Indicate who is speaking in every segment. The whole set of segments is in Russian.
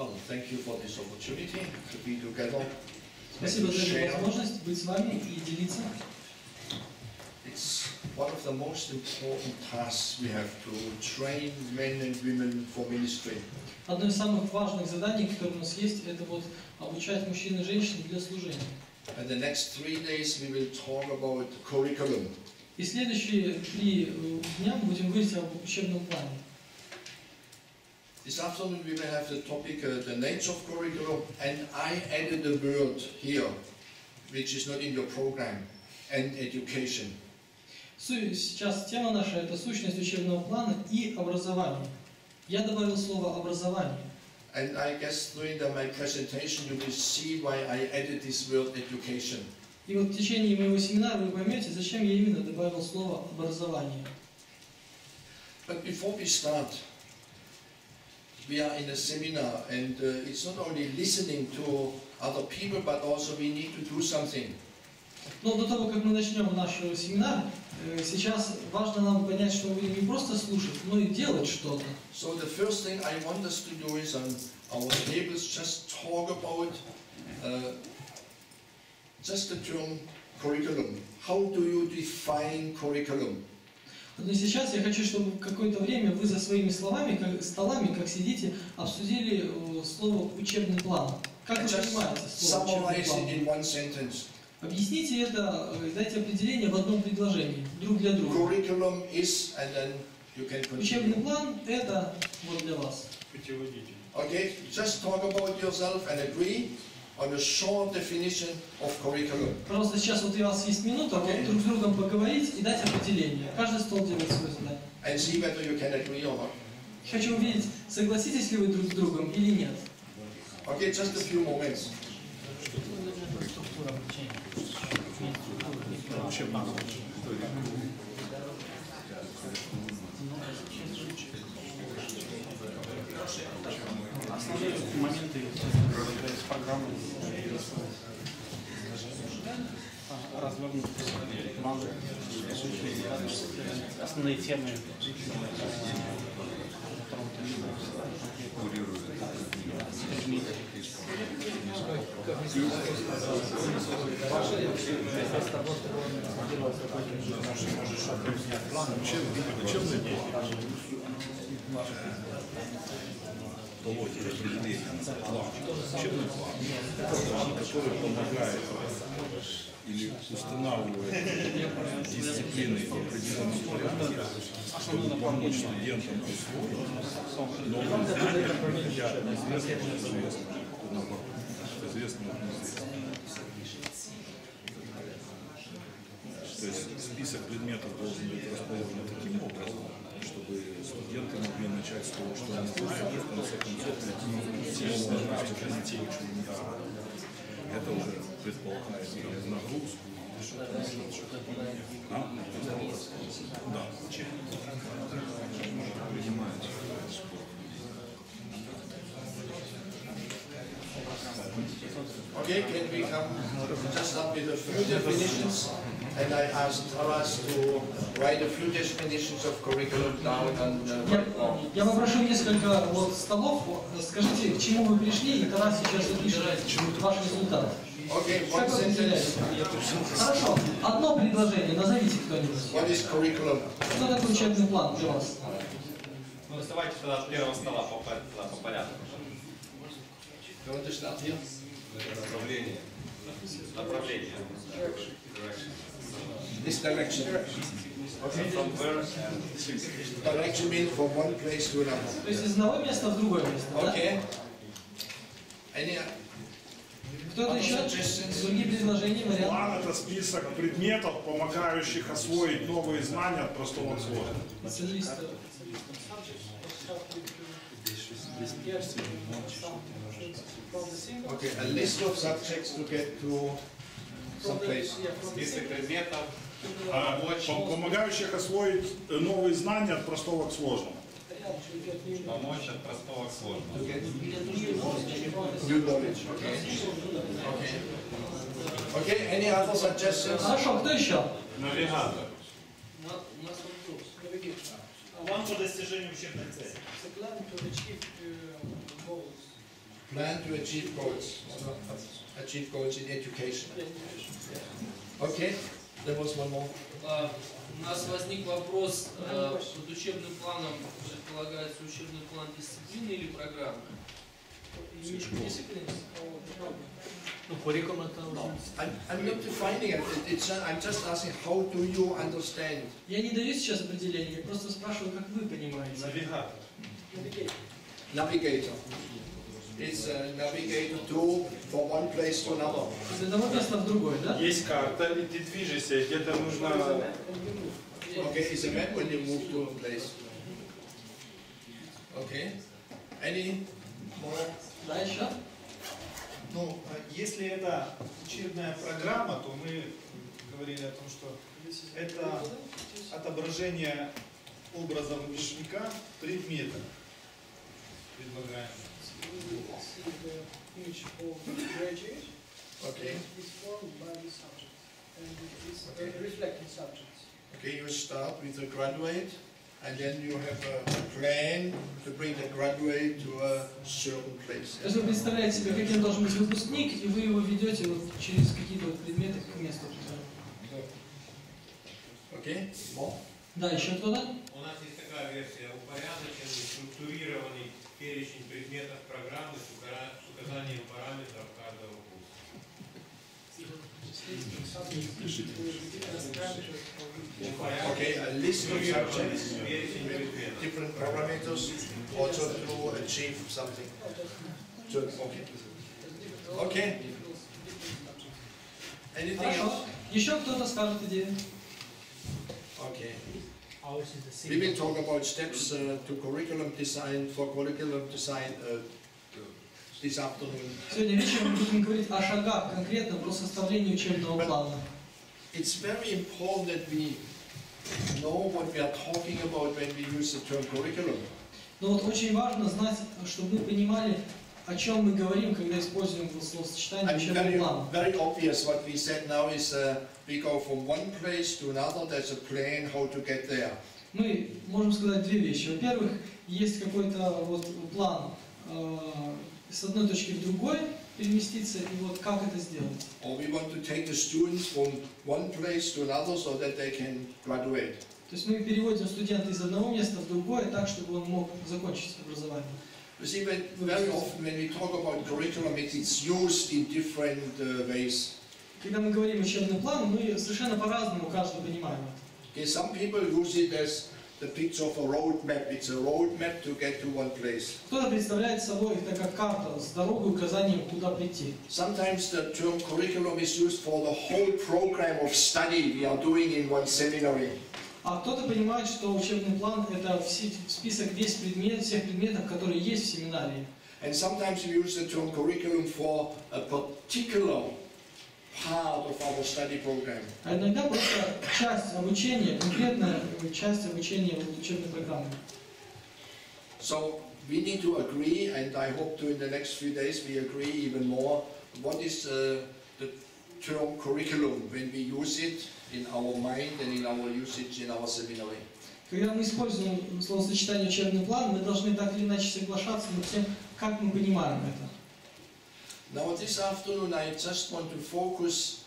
Speaker 1: Well, thank you for this opportunity to be together.
Speaker 2: Спасибо за эту возможность быть с вами и делиться.
Speaker 1: It's one of the most important tasks we have to train men and women for ministry.
Speaker 2: Одно из самых важных заданий, которые у нас есть, это вот обучать мужчин и женщин для служения.
Speaker 1: And the next three days we will talk about curriculum.
Speaker 2: И следующие три э, дня мы будем говорить об учебном плане.
Speaker 1: This afternoon we will have the topic uh, the nature of curriculum and I added a word here which is not in your program and education.
Speaker 2: Су- Сейчас тема наша – это сущность учебного плана и образование. Я добавил слово «образование».
Speaker 1: And I guess during the, my presentation you will see why I added this word education.
Speaker 2: И вот в течение моего семинара вы поймете, зачем я именно добавил слово «образование».
Speaker 1: But before we start, we are in a seminar and uh, it's not only listening to other people but also we need to do something.
Speaker 2: Но до того, как мы начнем наш э, семинар, э, сейчас важно нам понять, что мы будем не просто слушать, но и делать что-то.
Speaker 1: So the first thing I want us to do is on our tables just talk about uh, just the term curriculum. How do you define curriculum?
Speaker 2: Но сейчас я хочу, чтобы какое-то время вы за своими словами, как, столами, как сидите, обсудили э, слово «учебный план». Как вы понимаете слово «учебный план»? Объясните это, э, дайте определение в одном предложении, друг для друга.
Speaker 1: Curriculum is, and then you can
Speaker 2: Учебный план – это вот для вас.
Speaker 3: Путеводитель.
Speaker 1: Okay, just talk about yourself and agree on a short definition of curriculum.
Speaker 2: Пожалуйста, сейчас вот у вас есть минута, вот
Speaker 1: Окей.
Speaker 2: друг с другом поговорить и дать определение. Каждый стол делает свое задание.
Speaker 1: And see whether you can agree or not.
Speaker 2: Хочу увидеть, согласитесь ли вы друг с другом или нет.
Speaker 1: Okay, just a few moments.
Speaker 3: Основные моменты из программы развернуты план, основные темы, э, на втором предметы.
Speaker 4: Полоте определение план, учебный план, который помогает или устанавливает дисциплины в определенном порядке, чтобы помочь студентам освоить новые знания, переходя от неизвестного к известному, наоборот, от. То есть список предметов должен быть расположен чтобы студенты могли начать с того, что они знают, и в конце концов найти чего не знают. Это уже предполагает нагрузку. А? Да. Принимается.
Speaker 1: Okay, can we come just up with a few definitions? And I asked Taras to write a few definitions of curriculum down on the
Speaker 2: Я,
Speaker 1: whiteboard.
Speaker 2: я попрошу несколько вот столов, скажите, к чему вы пришли, и Тарас сейчас запишет ваш результат.
Speaker 1: Okay, one sentence.
Speaker 2: Хорошо, одно предложение, назовите кто-нибудь.
Speaker 1: What is curriculum?
Speaker 2: Что такое учебный план для вас?
Speaker 5: Ну, давайте тогда от первого стола по, по, по порядку.
Speaker 1: To start here?
Speaker 5: Направление. Направление.
Speaker 1: This direction.
Speaker 5: From where and
Speaker 1: Direction means from one place to another.
Speaker 2: То есть из одного места в другое место?
Speaker 1: Okay. Any
Speaker 2: Кто-то еще? Другие предложения, варианты?
Speaker 6: План – это список предметов, помогающих освоить новые знания от простого к сложному.
Speaker 1: Okay, a list of subjects to get to some place.
Speaker 5: список предметов,
Speaker 6: помогающих освоить э, новые знания от простого к сложному.
Speaker 5: помочь от простого к сложному.
Speaker 1: To. Okay. Any other suggestions?
Speaker 2: Хорошо, кто еще?
Speaker 5: Навигатор.
Speaker 3: План по достижению учебных целей.
Speaker 1: plan to achieve goals, achieve goals in education. Okay, there was one more.
Speaker 7: А, У нас возник вопрос, а, под учебным планом предполагается учебный план дисциплины или программы?
Speaker 2: Ну, curriculum.
Speaker 1: No, I'm, I'm not defining it, It- it's, uh, I'm just asking, how do you understand?
Speaker 2: Я не даю сейчас определения, я просто спрашиваю, как вы понимаете.
Speaker 5: Навигатор.
Speaker 1: Navigator. It's a navigator to, from one place to another.
Speaker 2: Из одного места в другое, да?
Speaker 6: Есть карта, и ты движешься, где-то нужно...
Speaker 1: Okay, it's a map when you move to a place. Okay, any more?
Speaker 2: Да, еще?
Speaker 8: Ну, а если это учебная программа, то мы говорили о том, что это отображение образа выпускника предмета
Speaker 1: Okay, okay, you start with the graduate, and then you have a plan to bring the graduate to a certain place.
Speaker 2: То есть вы представляете себе, каким должен быть выпускник, и вы его ведете вот через какие-то вот предметы к месту.
Speaker 1: Okay, more?
Speaker 2: Да, еще кто-то?
Speaker 9: У нас есть такая версия, упорядоченный, структурированный перечень предметов программы с указанием параметров каждого курса.
Speaker 1: Okay, a list of subjects, different parameters, also to achieve something. So, okay. Okay. Anything
Speaker 2: Хорошо.
Speaker 1: else?
Speaker 2: Еще кто-то скажет идею?
Speaker 1: Okay. We will talk about steps uh, to curriculum design, for curriculum design uh, this afternoon.
Speaker 2: Сегодня вечером мы будем говорить о шагах конкретно по составлению учебного плана.
Speaker 1: It's very important that we know what we are talking about when we use the term curriculum.
Speaker 2: Но вот очень важно знать, чтобы мы понимали, о чем мы говорим, когда используем словосочетание учебный план.
Speaker 1: very obvious what we said now is uh, we go from one place to another, there's a plan how to get there.
Speaker 2: Мы можем сказать две вещи. Во-первых, есть какой-то вот план э, с одной точки в другой переместиться, и вот как это сделать.
Speaker 1: Or we want to take the students from one place to another so that they can graduate.
Speaker 2: То есть мы переводим студента из одного места в другое так, чтобы он мог закончить образование.
Speaker 1: You see, when, very often when we talk about curriculum, it is used in different uh, ways.
Speaker 2: Когда мы говорим учебный план, мы совершенно по-разному каждый понимаем это.
Speaker 1: Okay, some people use it as the picture of a road map. It's a road map to get to one place.
Speaker 2: Кто-то представляет собой это как карта с дорогой, указанием, куда прийти.
Speaker 1: Sometimes the term curriculum is used for the whole program of study we are doing in one seminary.
Speaker 2: А кто-то понимает, что учебный план – это список весь предмет, всех предметов, которые есть в семинарии.
Speaker 1: And sometimes we use the term curriculum for a particular part of our study program.
Speaker 2: А иногда просто часть обучения, конкретная э, часть обучения вот учебной программы.
Speaker 1: So we need to agree, and I hope to in the next few days we agree even more, what is uh, the term curriculum when we use it in our mind and in our usage in our seminary.
Speaker 2: Когда мы используем словосочетание учебный план, мы должны так или иначе соглашаться над тем, как мы понимаем это.
Speaker 1: Now this afternoon I just want to focus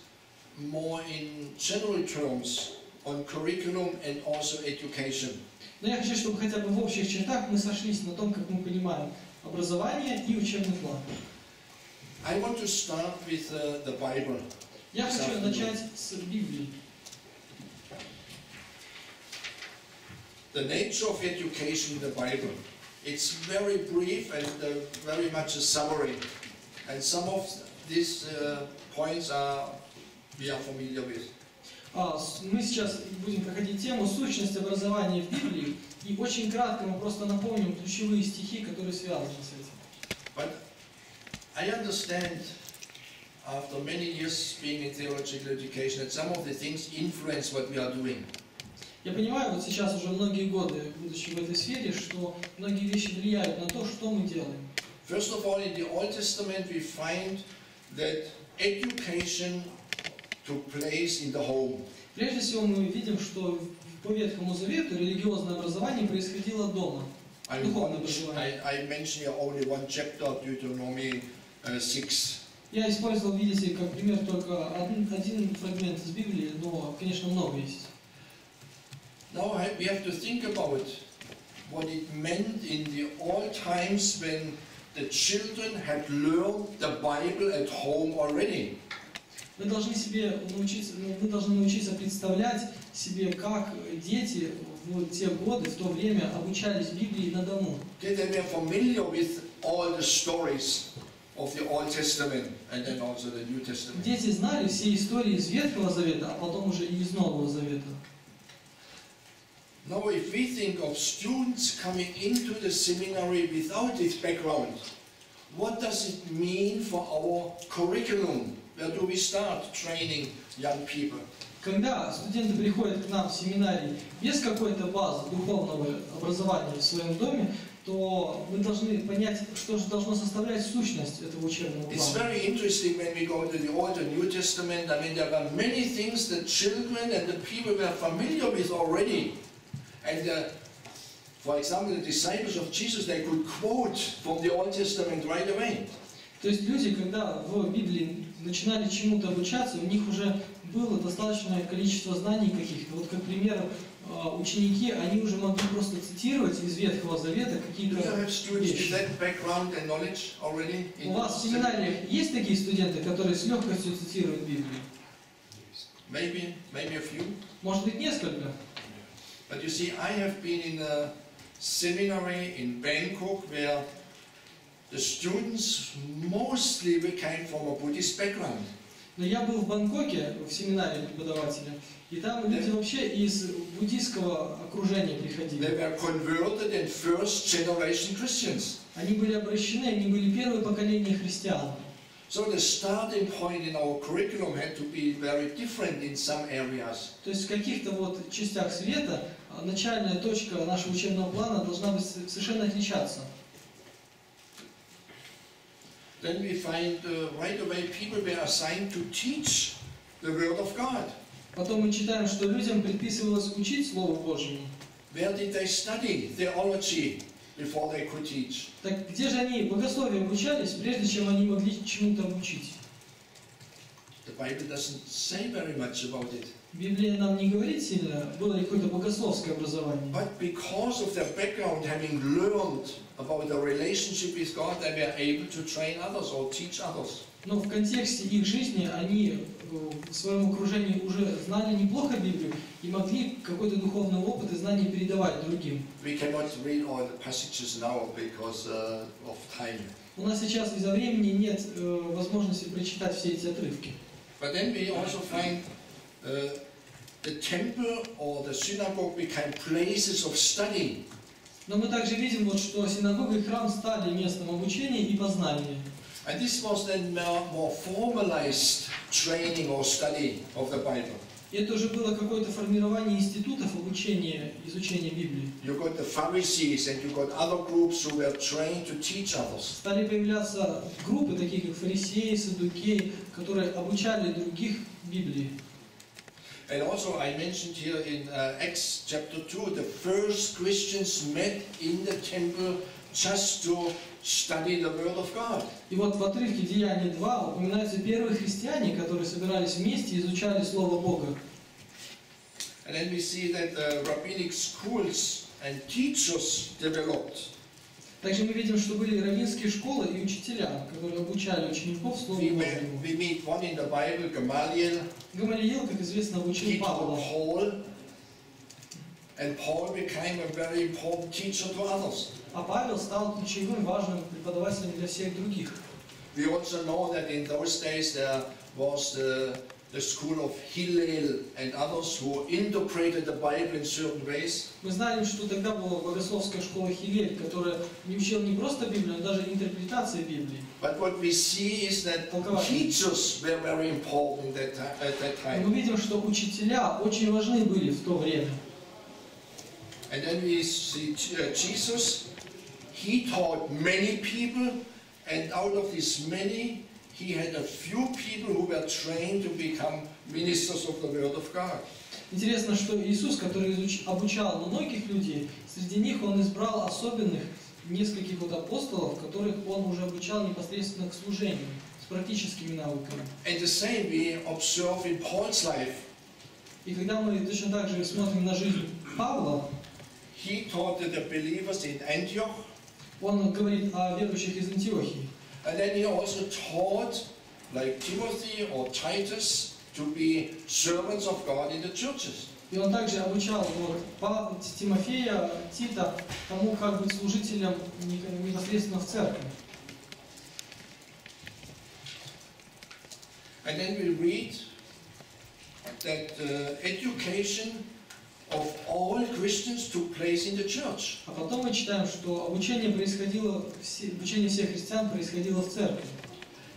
Speaker 1: more in general terms on curriculum and also education.
Speaker 2: Но я хочу, чтобы хотя бы в общих чертах мы сошлись на том, как мы понимаем образование и учебный план.
Speaker 1: I want to start with uh, the Bible.
Speaker 2: Я хочу начать с Библии.
Speaker 1: The nature of education in the Bible. It's very brief and uh, very much a summary. And some of these uh, points are we are familiar with.
Speaker 2: А, с- Мы сейчас будем проходить тему сущность образования в Библии. И очень кратко мы просто напомним ключевые стихи, которые связаны с этим.
Speaker 1: But I understand after many years being in theological education that some of the things influence what we are doing.
Speaker 2: Я понимаю, вот сейчас уже многие годы, будучи в этой сфере, что многие вещи влияют на то, что мы делаем.
Speaker 1: First of all, in the Old Testament, we find that education took place in the home.
Speaker 2: Прежде всего мы видим, что по Ветхому Завету религиозное образование происходило дома.
Speaker 1: I,
Speaker 2: Духовное
Speaker 1: want-
Speaker 2: образование.
Speaker 1: I, I mention here only one chapter, Deuteronomy uh, 6.
Speaker 2: Я использовал, видите, как пример только один, один фрагмент из Библии, но, конечно, много есть.
Speaker 1: Now we have to think about what it meant in the old times when the children had learned the Bible at home already.
Speaker 2: Вы должны себе научиться, ну, вы должны научиться представлять себе, как дети в те годы, в то время обучались Библии на дому.
Speaker 1: They were familiar with all the stories of the Old Testament and then also the New Testament.
Speaker 2: Дети знали все истории из Ветхого Завета, а потом уже и из Нового Завета.
Speaker 1: Now, if we think of students coming into the seminary without this background, what does it mean for our curriculum? Where do we start training young people?
Speaker 2: Когда студенты приходят к нам в семинарий без какой-то базы духовного образования в своем доме, то мы должны понять, что же должно составлять сущность этого учебного
Speaker 1: It's
Speaker 2: плана.
Speaker 1: very interesting when we go to the Old and New Testament. I mean, there are many things that children and the people were familiar with already. And uh, for example, the disciples of Jesus, they could quote from the Old Testament right away.
Speaker 2: То есть люди, когда в Библии начинали чему-то обучаться, у них уже было достаточное количество знаний каких-то. Вот, как пример, э, ученики, они уже могли просто цитировать из Ветхого Завета какие-то вещи. У вас в семинариях есть такие студенты, которые с легкостью цитируют Библию?
Speaker 1: Maybe, maybe a few.
Speaker 2: Может быть, несколько?
Speaker 1: But you see, I have been in a seminary in Bangkok where the students mostly came from a Buddhist background.
Speaker 2: Но я был в Бангкоке в семинаре преподавателя, и там люди вообще из буддийского окружения
Speaker 1: They
Speaker 2: приходили.
Speaker 1: were converted and first generation Christians.
Speaker 2: Они были обращены, они были первое поколение христиан.
Speaker 1: So the starting point in our curriculum had to be very different in some areas.
Speaker 2: То есть в каких-то вот частях света а, начальная точка нашего учебного плана должна быть совершенно отличаться.
Speaker 1: Then we find uh, right away people were assigned to teach the Word of God.
Speaker 2: Потом мы читаем, что людям предписывалось учить Слову Божьему.
Speaker 1: Where did they study theology before they could teach?
Speaker 2: Так где же они богословию обучались, прежде чем они могли чему-то обучить?
Speaker 1: The Bible doesn't say very much about it.
Speaker 2: Библия нам не говорит сильно, было какое-то богословское образование.
Speaker 1: But because of their background, having learned about the relationship with God, they were able to train others or teach others.
Speaker 2: Но в контексте их жизни они э, в своем окружении уже знали неплохо Библию и могли какой-то духовный опыт и знания передавать другим.
Speaker 1: We cannot read all the passages now because uh, of time.
Speaker 2: У нас сейчас из-за времени нет э, возможности прочитать все эти отрывки.
Speaker 1: But then we also find uh, the temple or the synagogue became places of study.
Speaker 2: Но мы также видим, вот, что синагога и храм стали местом обучения и познания.
Speaker 1: And this was then more, formalized training or study of the Bible.
Speaker 2: И это уже было какое-то формирование институтов обучения, изучения Библии.
Speaker 1: You got the Pharisees and you got other groups who were trained to teach others.
Speaker 2: Стали появляться группы, такие как фарисеи, садукеи, которые обучали других Библии.
Speaker 1: And also I mentioned here in uh, Acts chapter 2, the first Christians met in the temple just to study the Word of God.
Speaker 2: И вот в отрывке Деяния 2 упоминаются первые христиане, которые собирались вместе и изучали Слово Бога.
Speaker 1: And then we see that the rabbinic schools and teachers developed.
Speaker 2: Также мы видим, что были раввинские школы и учителя, которые обучали учеников Слову Божьему.
Speaker 1: we meet one in the Bible, Gamaliel,
Speaker 2: Гамалиил, как известно, обучил Павла.
Speaker 1: Paul, and Paul became a very important teacher to others.
Speaker 2: А Павел стал ключевым важным преподавателем для всех других.
Speaker 1: We also know that in those days there was the, the school of Hillel and others who interpreted the Bible in certain ways.
Speaker 2: Мы знаем, что тогда была богословская школа Хилель, которая не учила не просто Библию, но даже интерпретации Библии.
Speaker 1: But what we see is that teachers were very important at that, time.
Speaker 2: мы видим, что учителя очень важны были в то время.
Speaker 1: And then we see uh, Jesus, he taught many people, and out of these many, he had a few people who were trained to become ministers of the Word of God.
Speaker 2: Интересно, что Иисус, который изуч- обучал многих людей, среди них Он избрал особенных нескольких вот апостолов, которых Он уже обучал непосредственно к служению, с практическими навыками.
Speaker 1: And the same we observe in Paul's life.
Speaker 2: И когда мы точно так же смотрим на жизнь Павла,
Speaker 1: He taught the believers in Antioch,
Speaker 2: он говорит о верующих из Антиохии.
Speaker 1: and then he also taught, like Timothy or Titus, to be servants of God in the churches.
Speaker 2: И он также обучал вот, Па- Тимофея, Тита тому, как быть служителем не- непосредственно в церкви.
Speaker 1: And then we read that uh, education of all Christians took place in the church.
Speaker 2: А потом мы читаем, что обучение происходило, обучение всех христиан происходило в церкви.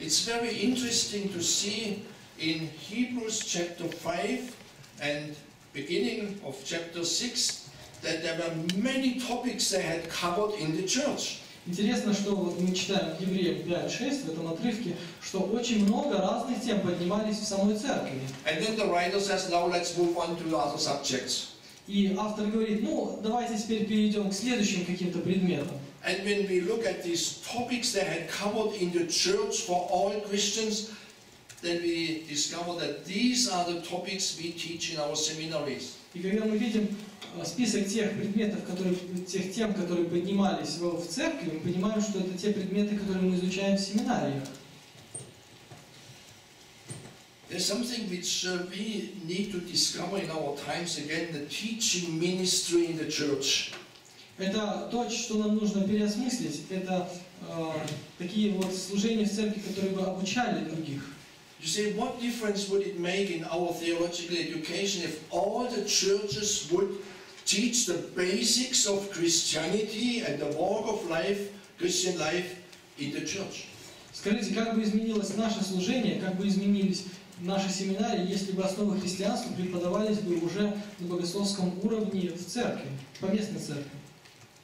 Speaker 1: It's very interesting to see in Hebrews chapter 5 and beginning of chapter 6 that there were many topics they had covered in the church.
Speaker 2: Интересно, что вот мы читаем в Евреям 5.6 в этом отрывке, что очень много разных тем поднимались в самой церкви.
Speaker 1: And then the writer says, now let's move on to the other subjects.
Speaker 2: И автор говорит, ну, давайте теперь перейдем к следующим каким-то предметам.
Speaker 1: And when we look at these topics they had covered in the church for all Christians, then we discover that these are the topics we teach in our seminaries.
Speaker 2: И когда мы видим э, список тех предметов, которые, тех тем, которые поднимались в в церкви, мы понимаем, что это те предметы, которые мы изучаем в семинариях.
Speaker 1: There's something which uh, we need to discover in our times again, the teaching ministry in the church.
Speaker 2: Это то, что нам нужно переосмыслить. Это э, такие вот служения в церкви, которые бы обучали других.
Speaker 1: You say, what difference would it make in our theological education if all the churches would teach the basics of Christianity and the walk of life, Christian life, in the church?
Speaker 2: Скажите, как бы изменилось наше служение, как бы изменились наши семинарии, если бы основы христианства преподавались бы уже на богословском уровне в церкви, поместной церкви?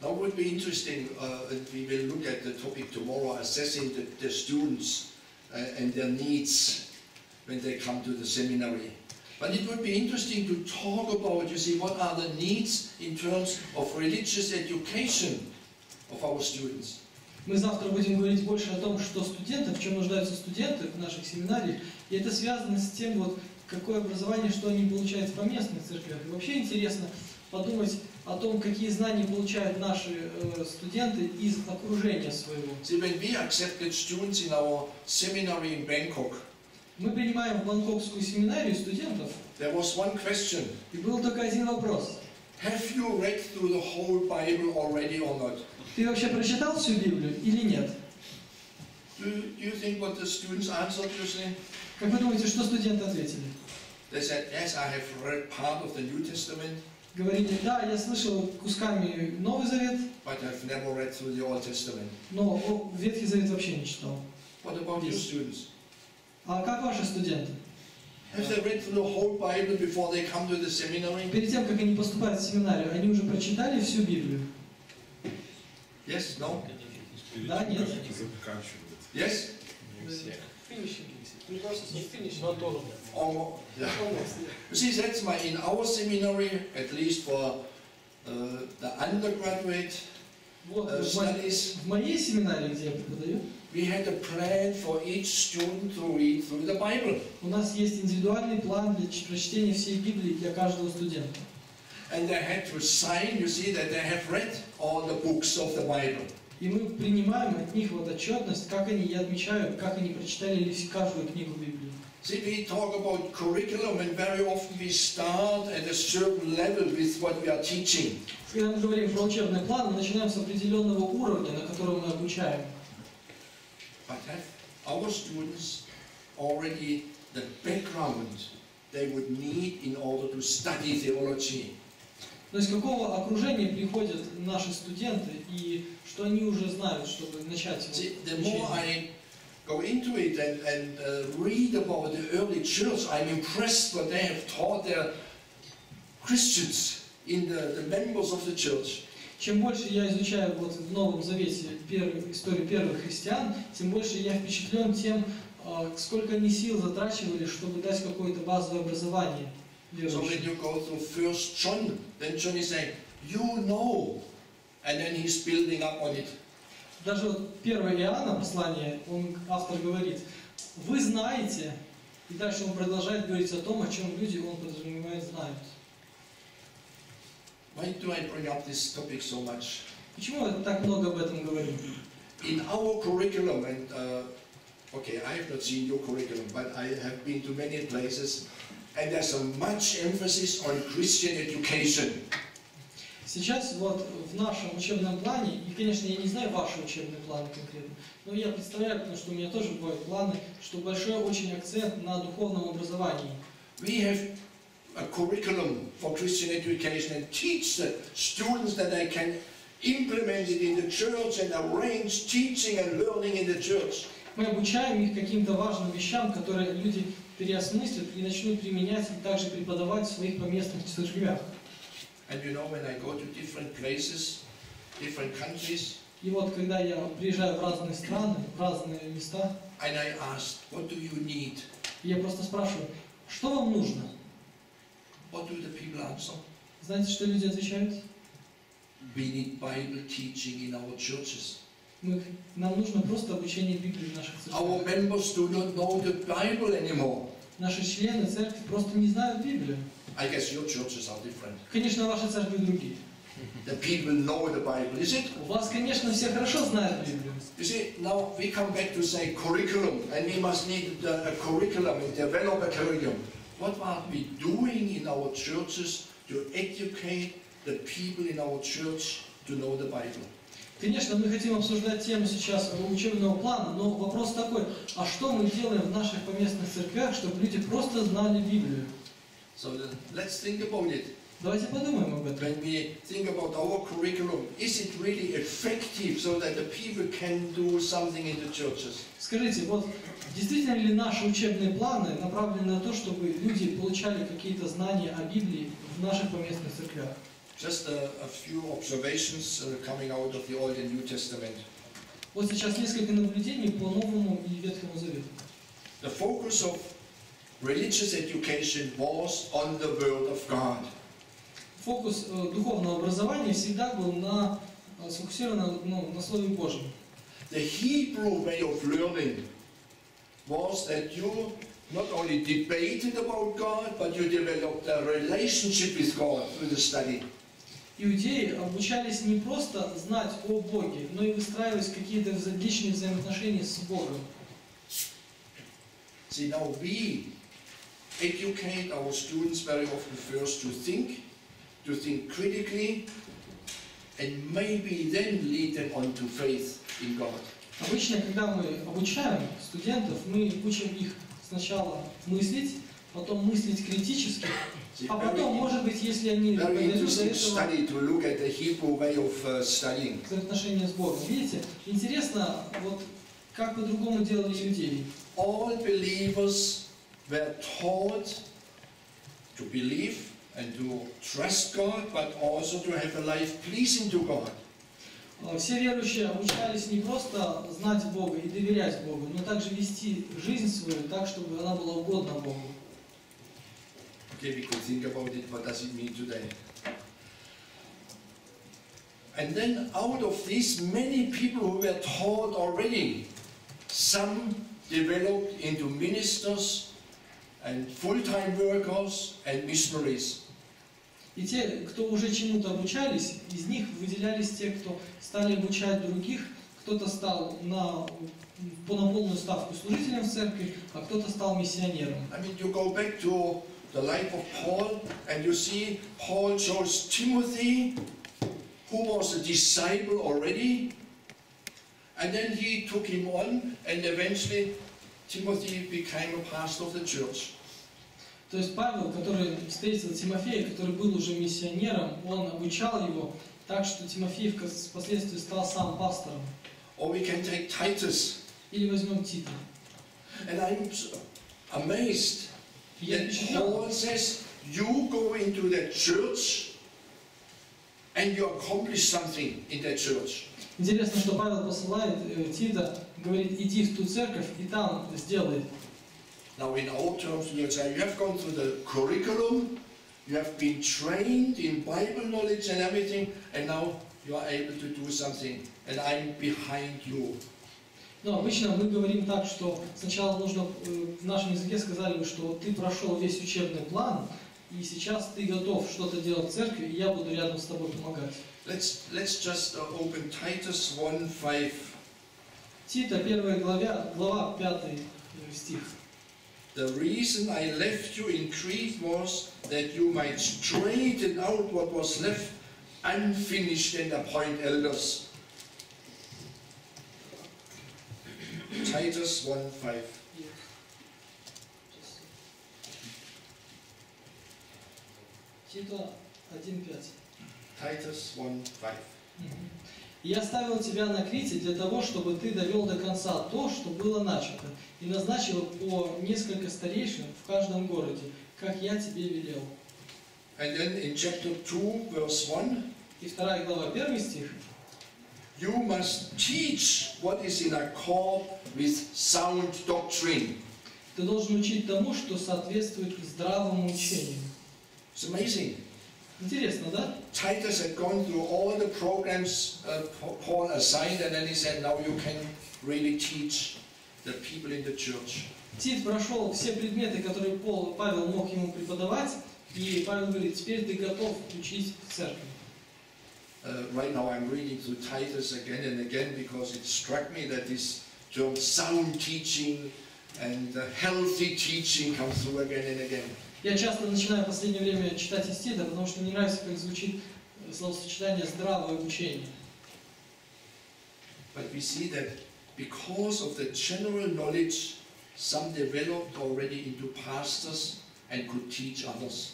Speaker 1: Now it would be interesting, uh, we will look at the topic tomorrow, assessing the, the students uh, and their needs when they come to the seminary. But it would be interesting to talk about, you see, what are the needs in terms of religious education of our students.
Speaker 2: Мы завтра будем говорить больше о том, что студенты, в чем нуждаются студенты в наших семинариях, и это связано с тем, вот, какое образование, что они получают в поместных церквях. И вообще интересно подумать о том, какие знания получают наши э, студенты из окружения своего.
Speaker 1: See, when we accepted students in our seminary in Bangkok,
Speaker 2: Мы принимаем в Бангкокскую семинарию студентов,
Speaker 1: there was one question.
Speaker 2: и был только один вопрос.
Speaker 1: Have you read through the whole Bible already or not?
Speaker 2: Ты вообще прочитал всю Библию или нет?
Speaker 1: Do you think what the students answered usually?
Speaker 2: Как вы думаете, что студенты ответили?
Speaker 1: They said, yes, I have read part of the New Testament,
Speaker 2: Говорили, да, я слышал кусками Новый Завет,
Speaker 1: but I've never read through the Old Testament.
Speaker 2: но Ветхий Завет вообще не читал.
Speaker 1: What about your students?
Speaker 2: А как ваши студенты?
Speaker 1: Have they read through the whole Bible before they come to the seminary?
Speaker 2: Перед тем, как они поступают в семинарию, они уже прочитали всю Библию?
Speaker 1: Yes, no?
Speaker 2: Да, нет.
Speaker 4: Заканчивает.
Speaker 1: Yes? Or, yeah. You see, that's my, in our seminary, at least for uh, the undergraduate
Speaker 2: Вот,
Speaker 1: uh,
Speaker 2: в, мо-
Speaker 1: studies,
Speaker 2: в моей семинарии, где я преподаю,
Speaker 1: we had a plan for each student to read through the Bible.
Speaker 2: у нас есть индивидуальный план для ч- прочтения всей Библии для каждого студента.
Speaker 1: And they had to sign, you see, that they have read all the books of the Bible.
Speaker 2: И мы принимаем от них вот отчетность, как они, я отмечаю, как они прочитали каждую книгу Библии.
Speaker 1: See, we talk about curriculum and very often we start at a certain level with what we are teaching.
Speaker 2: Когда мы говорим про учебный план, мы начинаем с определенного уровня, на котором мы обучаем.
Speaker 1: But our students already the background they would need in order to study theology?
Speaker 2: Но из какого окружения приходят наши студенты и что они уже знают, чтобы начать вот
Speaker 1: See, the
Speaker 2: обучение?
Speaker 1: more I go into it and, and uh, read about the early church, I'm impressed what they have taught their Christians in the, the members of the church.
Speaker 2: Чем больше я изучаю вот в Новом Завете первый- историю первых христиан, тем больше я впечатлен тем, а, сколько они сил затрачивали, чтобы дать какое-то базовое образование.
Speaker 1: So when you go through First John, then John is saying, "You know," and then he's building up on it.
Speaker 2: Даже вот 1 Иоанна послание, он, автор говорит, вы знаете, и дальше он продолжает говорить о том, о чем люди, он подразумевает, знают.
Speaker 1: Why do I bring up this topic so much?
Speaker 2: Почему я так много об этом говорю?
Speaker 1: In our curriculum, and uh, okay, I have not seen your curriculum, but I have been to many places, and there's a much emphasis on Christian education.
Speaker 2: Сейчас вот в нашем учебном плане, и, конечно, я не знаю ваши учебные планы конкретно, но я представляю, потому что у меня тоже бывают планы, что большой очень акцент на духовном образовании.
Speaker 1: We have a curriculum for Christian education and teach the students that they can implement it in the church and arrange teaching and learning in the church.
Speaker 2: Мы обучаем их каким-то важным вещам, которые люди переосмыслят и начнут применять и также преподавать в своих поместных церквях.
Speaker 1: And you know, when I go to different places, different countries,
Speaker 2: И вот когда я приезжаю в разные страны, в разные места,
Speaker 1: and I ask, what do you need?
Speaker 2: я просто спрашиваю, что вам нужно?
Speaker 1: What do the people answer?
Speaker 2: Знаете, что люди отвечают?
Speaker 1: We need Bible teaching in our churches.
Speaker 2: Мы, нам нужно просто обучение Библии в наших
Speaker 1: Our
Speaker 2: церквях.
Speaker 1: members do not know the Bible anymore.
Speaker 2: Наши члены церкви просто не знают Библию.
Speaker 1: I guess your churches are different.
Speaker 2: Конечно, ваши церкви другие.
Speaker 1: The people know the Bible, is it?
Speaker 2: У вас, конечно, все хорошо знают Библию.
Speaker 1: You see, now we come back to say curriculum, and we must need uh, a curriculum and develop a curriculum. What are we doing in our churches to educate the people in our church to know the Bible?
Speaker 2: Конечно, мы хотим обсуждать тему сейчас учебного плана, но вопрос такой, а что мы делаем в наших поместных церквях, чтобы люди просто знали Библию?
Speaker 1: So the, let's think about it.
Speaker 2: Давайте подумаем об этом.
Speaker 1: When we think about our curriculum, is it really effective so that the people can do something in the churches?
Speaker 2: Скажите, вот действительно ли наши учебные планы направлены на то, чтобы люди получали какие-то знания о Библии в наших поместных церквях?
Speaker 1: Just a, a few observations uh, coming out of the Old and New Testament.
Speaker 2: Вот сейчас несколько наблюдений по Новому и Ветхому Завету.
Speaker 1: The focus of religious education was on the Word of God.
Speaker 2: Фокус э, духовного образования всегда был на, э, сфокусирован ну, на Слове Божьем.
Speaker 1: The Hebrew way of learning was that you not only debated about God, but you developed a relationship with God through the study.
Speaker 2: Иудеи обучались не просто знать о Боге, но и выстраивать какие-то личные взаимоотношения с Богом.
Speaker 1: See, now we educate our students very often first to think, to think critically, and maybe then lead them on to faith in God.
Speaker 2: Обычно, когда мы обучаем студентов, мы учим их сначала мыслить, потом мыслить критически, а потом, может быть, если они
Speaker 1: studying.
Speaker 2: взаимоотношения с Богом. Видите, интересно, вот как по-другому делали иудеи.
Speaker 1: All believers were taught to believe and to trust God, but also to have a life pleasing to God.
Speaker 2: А, Все верующие обучались не просто знать Бога и доверять Богу, но также вести жизнь свою так, чтобы она была угодна Богу.
Speaker 1: Okay, we could think about it, what does it mean today? And then out of these many people who were taught already, some developed into ministers and full-time workers and missionaries.
Speaker 2: И те, кто уже чему-то обучались, из них выделялись те, кто стали обучать других, кто-то стал на, на полную ставку служителем в церкви, а кто-то стал миссионером.
Speaker 1: I mean, you go back to the life of Paul and you see Paul chose Timothy, who was a disciple already, and then he took him on, and eventually Timothy became a pastor of the church.
Speaker 2: То есть Павел, который встретил Тимофея, который был уже миссионером, он обучал его так, что Тимофей вка- впоследствии стал сам пастором.
Speaker 1: Or we can take Titus,
Speaker 2: Или возьмем Тита.
Speaker 1: and I'm s- amazed
Speaker 2: И Я
Speaker 1: that
Speaker 2: впечатлен,
Speaker 1: Paul says, You go into the church and you accomplish something in that church.
Speaker 2: Интересно, что Павел посылает э, Тита, говорит, иди в ту церковь и там сделай.
Speaker 1: Now, in our terms, we will say, You have gone through the curriculum, You have been trained in Bible knowledge and everything, and now you are able to do something, and I'm behind you.
Speaker 2: Но обычно мы говорим так, что сначала нужно, э, в нашем языке сказали бы, что ты прошел весь учебный план, и сейчас ты готов что-то делать в церкви, и я буду рядом с тобой помогать.
Speaker 1: Let's, let's just uh, open Titus 1 5.
Speaker 2: Тита, первая глава, глава 5 стих.
Speaker 1: The reason I left you in Crete was that you might straighten out what was left unfinished and appoint elders. Titus 1 5.
Speaker 2: Тита 1.5.
Speaker 1: Titus 1 5.
Speaker 2: «Я оставил тебя на Крите для того, чтобы ты довел до конца то, что было начато, и назначил по несколько старейшин в каждом городе, как я тебе велел».
Speaker 1: And then in chapter 2, verse 1,
Speaker 2: И вторая глава, первый стих.
Speaker 1: You must teach what is in accord with sound doctrine.
Speaker 2: Ты должен учить тому, что соответствует здравому учению.
Speaker 1: It's amazing.
Speaker 2: Интересно, да?
Speaker 1: Titus had gone through all the programs uh, Paul assigned, and then he said, now you can really teach the people in the church.
Speaker 2: Тит прошел все предметы, которые Пол, Павел мог ему преподавать, и Павел говорит, теперь ты готов учить в церкви.
Speaker 1: Uh, right now I'm reading through Titus again and again because it struck me that this term sound teaching and uh, healthy teaching comes through again and again.
Speaker 2: Я часто начинаю в последнее время читать из Тита, потому что мне нравится, как звучит э, словосочетание «здравое учение».
Speaker 1: But we see that because of the general knowledge, some developed already into pastors and could teach others.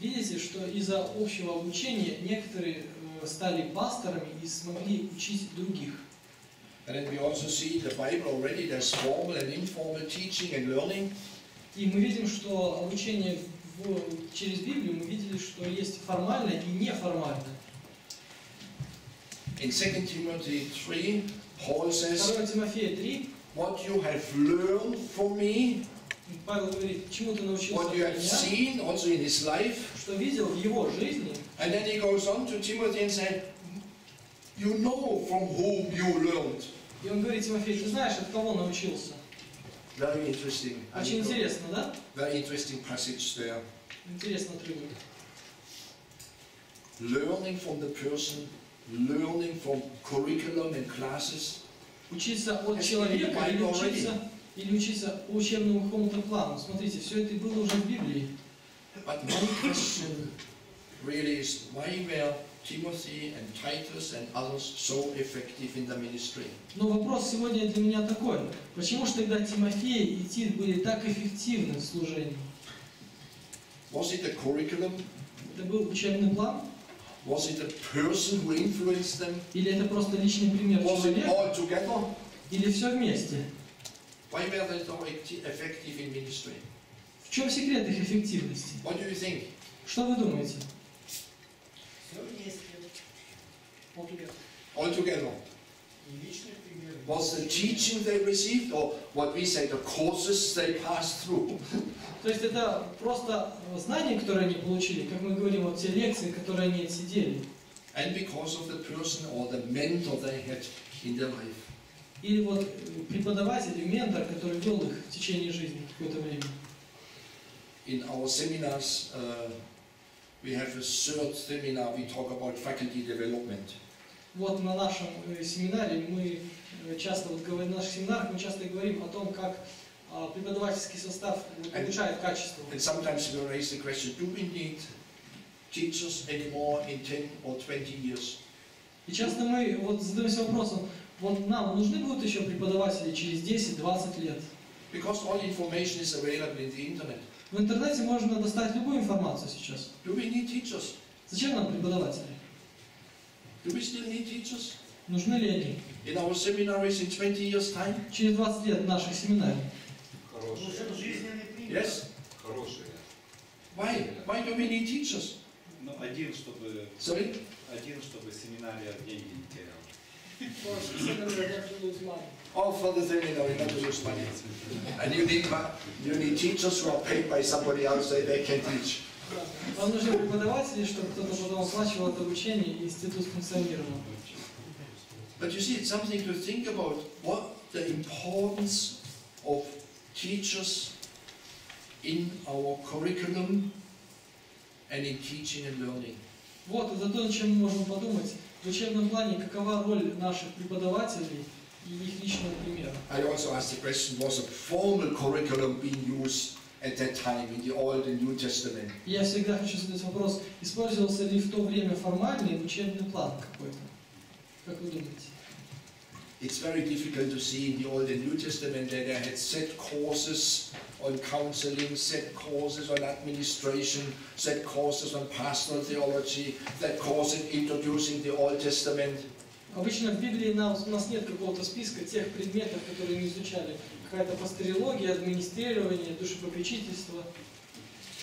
Speaker 2: Видите, что из-за общего обучения некоторые э, стали пасторами и смогли учить других.
Speaker 1: And then we also see in the Bible already there's formal and informal teaching and learning.
Speaker 2: И мы видим, что обучение в- через Библию, мы видели, что есть формальное и неформальное.
Speaker 1: In 2 Timothy 3, Paul says,
Speaker 2: 2 Тимофея 3,
Speaker 1: What you have learned from me,
Speaker 2: Павел говорит, чему ты научился
Speaker 1: what you have
Speaker 2: меня,
Speaker 1: seen also in his life,
Speaker 2: что видел в его жизни,
Speaker 1: and then he goes on to Timothy and said, You know from whom you learned.
Speaker 2: и он говорит, Тимофей, ты знаешь, от кого научился?
Speaker 1: Very interesting.
Speaker 2: Очень интересно, да?
Speaker 1: Very interesting passage there.
Speaker 2: Интересный отрывок.
Speaker 1: Learning from the person, learning from curriculum and classes.
Speaker 2: Учиться от человека или учиться, или учиться учебному какому-то плану. Смотрите, все это было уже в Библии.
Speaker 1: But one question is why were Timothy and Titus and others so effective in the ministry?
Speaker 2: Но вопрос сегодня для меня такой. Почему же тогда Тимофей и Тит были так эффективны в служении?
Speaker 1: Was it the curriculum?
Speaker 2: Это был учебный план?
Speaker 1: Was it a person who influenced them?
Speaker 2: Или это просто личный пример
Speaker 1: Was it
Speaker 2: человека?
Speaker 1: all together?
Speaker 2: Или все вместе?
Speaker 1: Why were they so effective in ministry?
Speaker 2: В чем секрет их эффективности?
Speaker 1: What do you think?
Speaker 2: Что вы думаете?
Speaker 1: All together. Was the teaching they received or what we say the courses they passed through?
Speaker 2: То есть это просто знания, которые они получили, как мы говорим, вот те лекции, которые они отсидели.
Speaker 1: And because of the person or the mentor they had in their life.
Speaker 2: Или вот преподаватель, или ментор, который вел их в течение жизни какое-то время.
Speaker 1: In our seminars, uh, we have a third seminar, we talk about faculty development.
Speaker 2: Вот на нашем э, семинаре мы э, часто вот говорим, на наших семинарах мы часто говорим о том, как а, преподавательский состав вот, улучшает качество.
Speaker 1: And sometimes we raise the question, do we need teachers anymore in 10 or 20 years?
Speaker 2: И часто мы вот задаемся вопросом, вот нам нужны будут еще преподаватели через 10-20 лет?
Speaker 1: Because all information is available in the internet.
Speaker 2: В интернете можно достать любую информацию сейчас.
Speaker 1: Do we need teachers?
Speaker 2: Зачем нам преподаватели?
Speaker 1: Do we still need teachers?
Speaker 2: Нужны ли они?
Speaker 1: In our seminaries in 20 years' time?
Speaker 2: Через 20 лет в наших семинаре.
Speaker 1: Yes?
Speaker 10: Хорошие.
Speaker 1: Why? Why do we need teachers?
Speaker 10: Ну, один, чтобы,
Speaker 1: Sorry?
Speaker 10: один, чтобы семинария деньги не терял.
Speaker 1: All for the seminary, not to lose money. And you need, you need teachers who are paid by somebody else, so they can teach.
Speaker 2: Вам нужны преподаватели, чтобы кто-то потом оплачивал это обучение и институт функционировал.
Speaker 1: But you see, it's something to think about what the importance of teachers in our curriculum and in teaching and learning.
Speaker 2: Вот, это то, о чем мы можем подумать. В учебном плане какова роль наших преподавателей и их личного примера.
Speaker 1: I also asked the question, was a formal curriculum being used at that time in the Old and New Testament?
Speaker 2: Я всегда хочу задать вопрос, использовался ли в то время формальный учебный план какой-то? Как вы думаете?
Speaker 1: It's very difficult to see in the Old and New Testament that they had set courses on counseling, set courses on administration, set courses on pastoral theology, set courses introducing the Old Testament.
Speaker 2: Обычно в Библии нас- у нас нет какого-то списка тех предметов, которые мы изучали. Какая-то пасторология, администрирование, душепопечительство.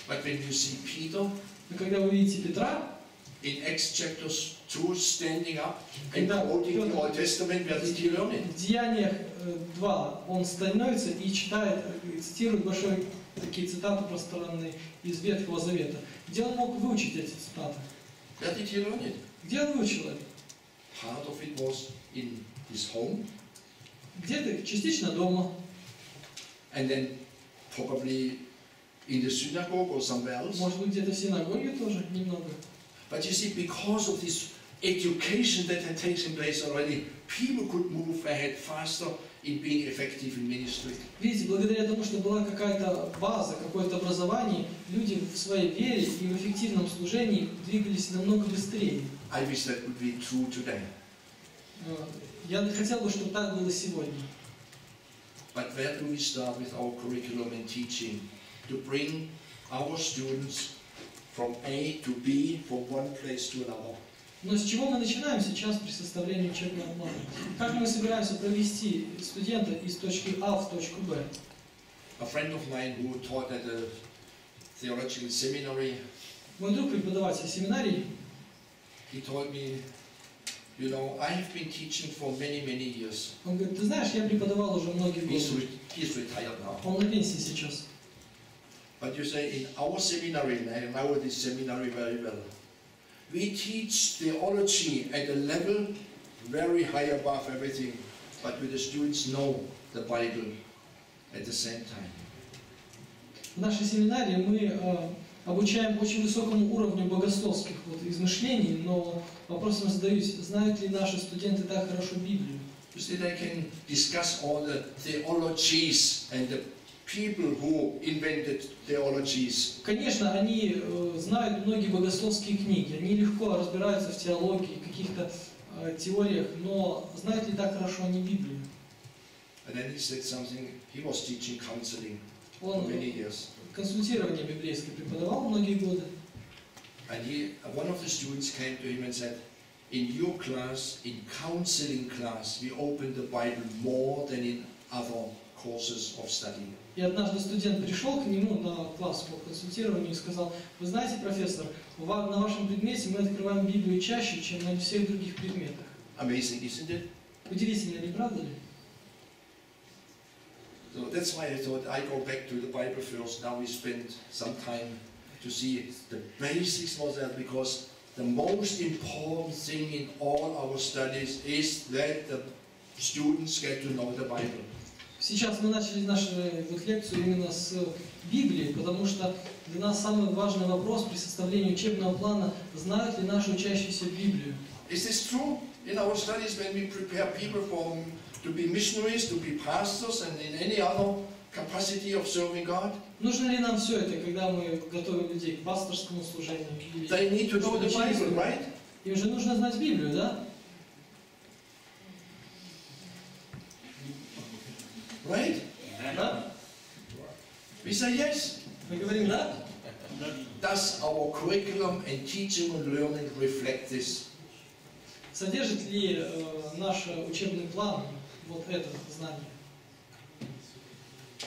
Speaker 1: But when you see Peter
Speaker 2: Но когда вы видите Петра,
Speaker 1: in Acts chapter 2 standing up and quoting the Old Testament, where did he learn it?
Speaker 2: в Деяниях э, 2 он становится и читает, э, цитирует большие такие цитаты пространные из Ветхого Завета. Где он мог выучить эти цитаты? Где он выучил это?
Speaker 1: Part of it was in his home,
Speaker 2: Где-то частично дома,
Speaker 1: and then probably in the synagogue or somewhere else.
Speaker 2: может быть где-то в синагоге тоже немного.
Speaker 1: But you see, because of this education that had taken place already, people could move ahead faster in being effective in ministry.
Speaker 2: Видите, благодаря тому, что была какая-то база, какое-то образование, люди в своей вере и в эффективном служении двигались намного быстрее.
Speaker 1: I wish that would be true today.
Speaker 2: Э, Я хотел бы, чтобы так было сегодня.
Speaker 1: But where do we start with our curriculum and teaching? To bring our students from A to B, from one place to another.
Speaker 2: Но с чего мы начинаем сейчас при составлении учебного плана? Как мы собираемся провести студента из точки А в точку Б?
Speaker 1: A friend of mine who taught at a theological seminary,
Speaker 2: Мой друг, преподаватель семинарии,
Speaker 1: he told me, you know, I have been teaching for many, many years.
Speaker 2: он говорит, ты знаешь, я преподавал уже многие
Speaker 1: He's,
Speaker 2: годы.
Speaker 1: re- he's retired now.
Speaker 2: Он на пенсии сейчас.
Speaker 1: But you say in our seminary, and I know this seminary very well, we teach theology at a level very high above everything, but do the students know the Bible at the same time?
Speaker 2: В нашей семинарии мы э, обучаем очень высокому уровню богословских вот, измышлений, но вопрос вам задаюсь, знают ли наши студенты так хорошо Библию?
Speaker 1: You see, they can discuss all the theologies and the people who invented theologies.
Speaker 2: Конечно, они э, знают многие богословские книги, они легко разбираются в теологии, каких-то э, теориях, но знают ли так хорошо они Библию?
Speaker 1: And then he said something, he was teaching counseling for many years.
Speaker 2: Консультирование библейское преподавал многие годы.
Speaker 1: And he, one of the students came to him and said, in your class, in counseling class, we open the Bible more than in other courses of study.
Speaker 2: И однажды студент пришел к нему на класс по консультированию и сказал, вы знаете, профессор, на вашем предмете мы открываем Библию чаще, чем на всех других предметах.
Speaker 1: Amazing, isn't it?
Speaker 2: Удивительно, не правда ли?
Speaker 1: So that's why I thought I go back to the Bible first. Now we spend some time to see the basics was there because the most important thing in all our studies is that the students get to know the Bible.
Speaker 2: Сейчас мы начали нашу вот лекцию именно с Библии, потому что для нас самый важный вопрос при составлении учебного плана, знают ли наши учащиеся Библию.
Speaker 1: Is this true in our studies when we prepare people for, to be missionaries, to be pastors, and in any other capacity of serving God?
Speaker 2: Нужно ли нам все это, когда мы готовим людей к пасторскому служению?
Speaker 1: They need to know the? Bible, right?
Speaker 2: Им же нужно знать Библию, да?
Speaker 1: Right?
Speaker 2: Да?
Speaker 1: We say yes.
Speaker 2: Мы говорим да?
Speaker 1: Does our curriculum and teaching and learning reflect this?
Speaker 2: Содержит ли э, наш учебный план вот это знание?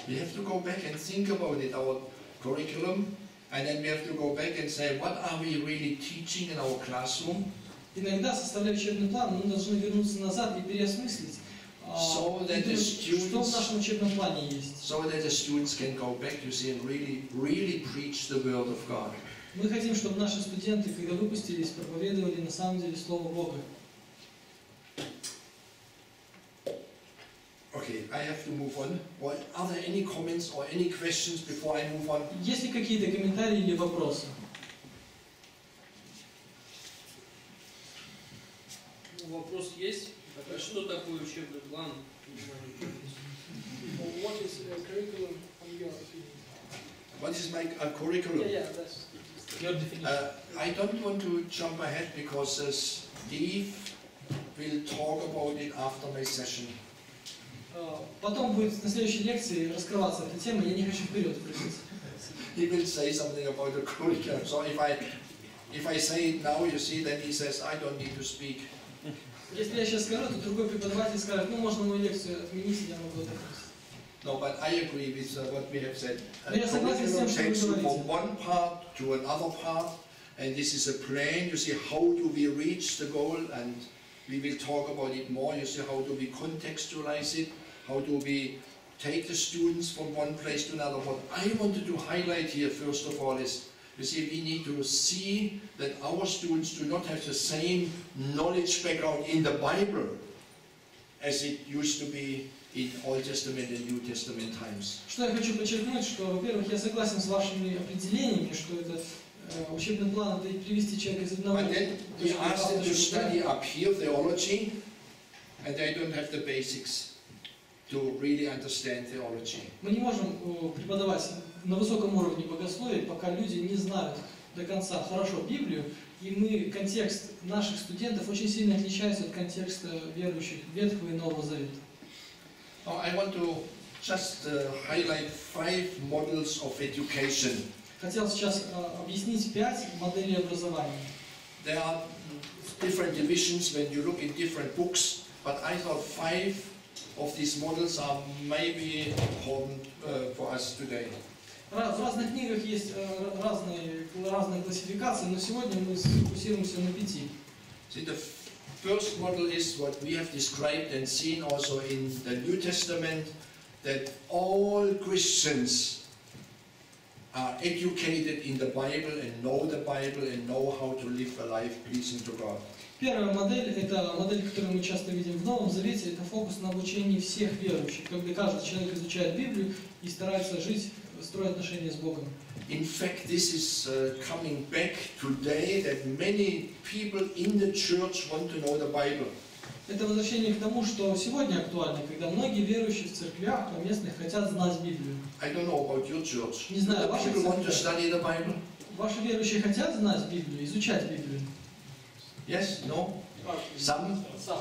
Speaker 1: We have to go back and think about it, our curriculum, and then we have to go back and say, what are we really teaching in our classroom?
Speaker 2: Иногда, составляя учебный план, мы должны вернуться назад и переосмыслить, а,
Speaker 1: So that the students-. So that the students can go back, you see, and really, really preach the Word of God.
Speaker 2: Мы хотим, чтобы наши студенты, когда выпустились, проповедовали на самом деле Слово Бога.
Speaker 1: Okay, I have to move on. What, are there any comments or any questions before I move on?
Speaker 2: Есть ли какие-то комментарии или вопросы?
Speaker 7: Ну, Вопрос есть. А что такое учебный план?
Speaker 11: What is uh, curriculum from your opinion?
Speaker 1: What is my uh, curriculum?
Speaker 11: Yeah, yeah, that's.
Speaker 7: Your definition.
Speaker 1: Uh, I don't want to jump ahead because uh, Steve will talk about it after my session.
Speaker 2: А, Потом будет на следующей лекции раскрываться эта тема, я не хочу вперед прыгать.
Speaker 1: He will say something about the curriculum. So if I, if I say it now, you see, then he says, I don't need to speak.
Speaker 2: Если я сейчас скажу, то другой преподаватель скажет, ну можно мою лекцию отменить, и я могу отдохнуть.
Speaker 1: No, but I agree with uh, what we have said. Uh,
Speaker 2: Но я согласен с тем,
Speaker 1: curriculum
Speaker 2: что вы
Speaker 1: takes you from
Speaker 2: говорите.
Speaker 1: one part to another part, and this is a plan. You see, how do we reach the goal? And we will talk about it more. You see, how do we contextualize it? How do we take the students from one place to another? What I wanted to highlight here, first of all, is you see, we need to see that our students do not have the same knowledge background in the Bible as it used to be in Old Testament and New Testament times.
Speaker 2: Что я хочу подчеркнуть, что, во-первых, я согласен с вашими определениями, что это э, учебный план, это привести человека из одного
Speaker 1: But then we
Speaker 2: точки
Speaker 1: ask
Speaker 2: А
Speaker 1: them
Speaker 2: в
Speaker 1: to
Speaker 2: точку Б.
Speaker 1: study up here theology, and they don't have the basics To really understand theology.
Speaker 2: Мы не можем э, преподавать на высоком уровне богословия, пока люди не знают до конца хорошо Библию, и мы, контекст наших студентов очень сильно отличается от контекста верующих Ветхого и Нового Завета.
Speaker 1: Now I want to just uh, highlight five models of education.
Speaker 2: Хотел сейчас э, объяснить пять моделей образования.
Speaker 1: There are different divisions when you look in different books, but I thought five of these models are maybe important uh, for us today.
Speaker 2: Ра- В разных книгах есть э, разные, разные классификации, но сегодня мы сфокусируемся на пяти.
Speaker 1: See, the first model is what we have described and seen also in the New Testament, that all Christians are educated in the Bible and know the Bible and know how to live a life pleasing to God.
Speaker 2: Первая модель, это модель, которую мы часто видим в Новом Завете, это фокус на обучении всех верующих, когда каждый человек изучает Библию и старается жить, строить отношения с Богом.
Speaker 1: In fact, this is uh, coming back today that many people in the church want to know the Bible.
Speaker 2: Это возвращение к тому, что сегодня актуально, когда многие верующие в церквях поместных хотят знать Библию.
Speaker 1: I don't know about your church.
Speaker 2: Не знаю, ваша
Speaker 1: People want to
Speaker 2: церковь.
Speaker 1: study the Bible?
Speaker 2: Ваши верующие хотят знать Библию, изучать Библию?
Speaker 1: Yes? No? Some? Some.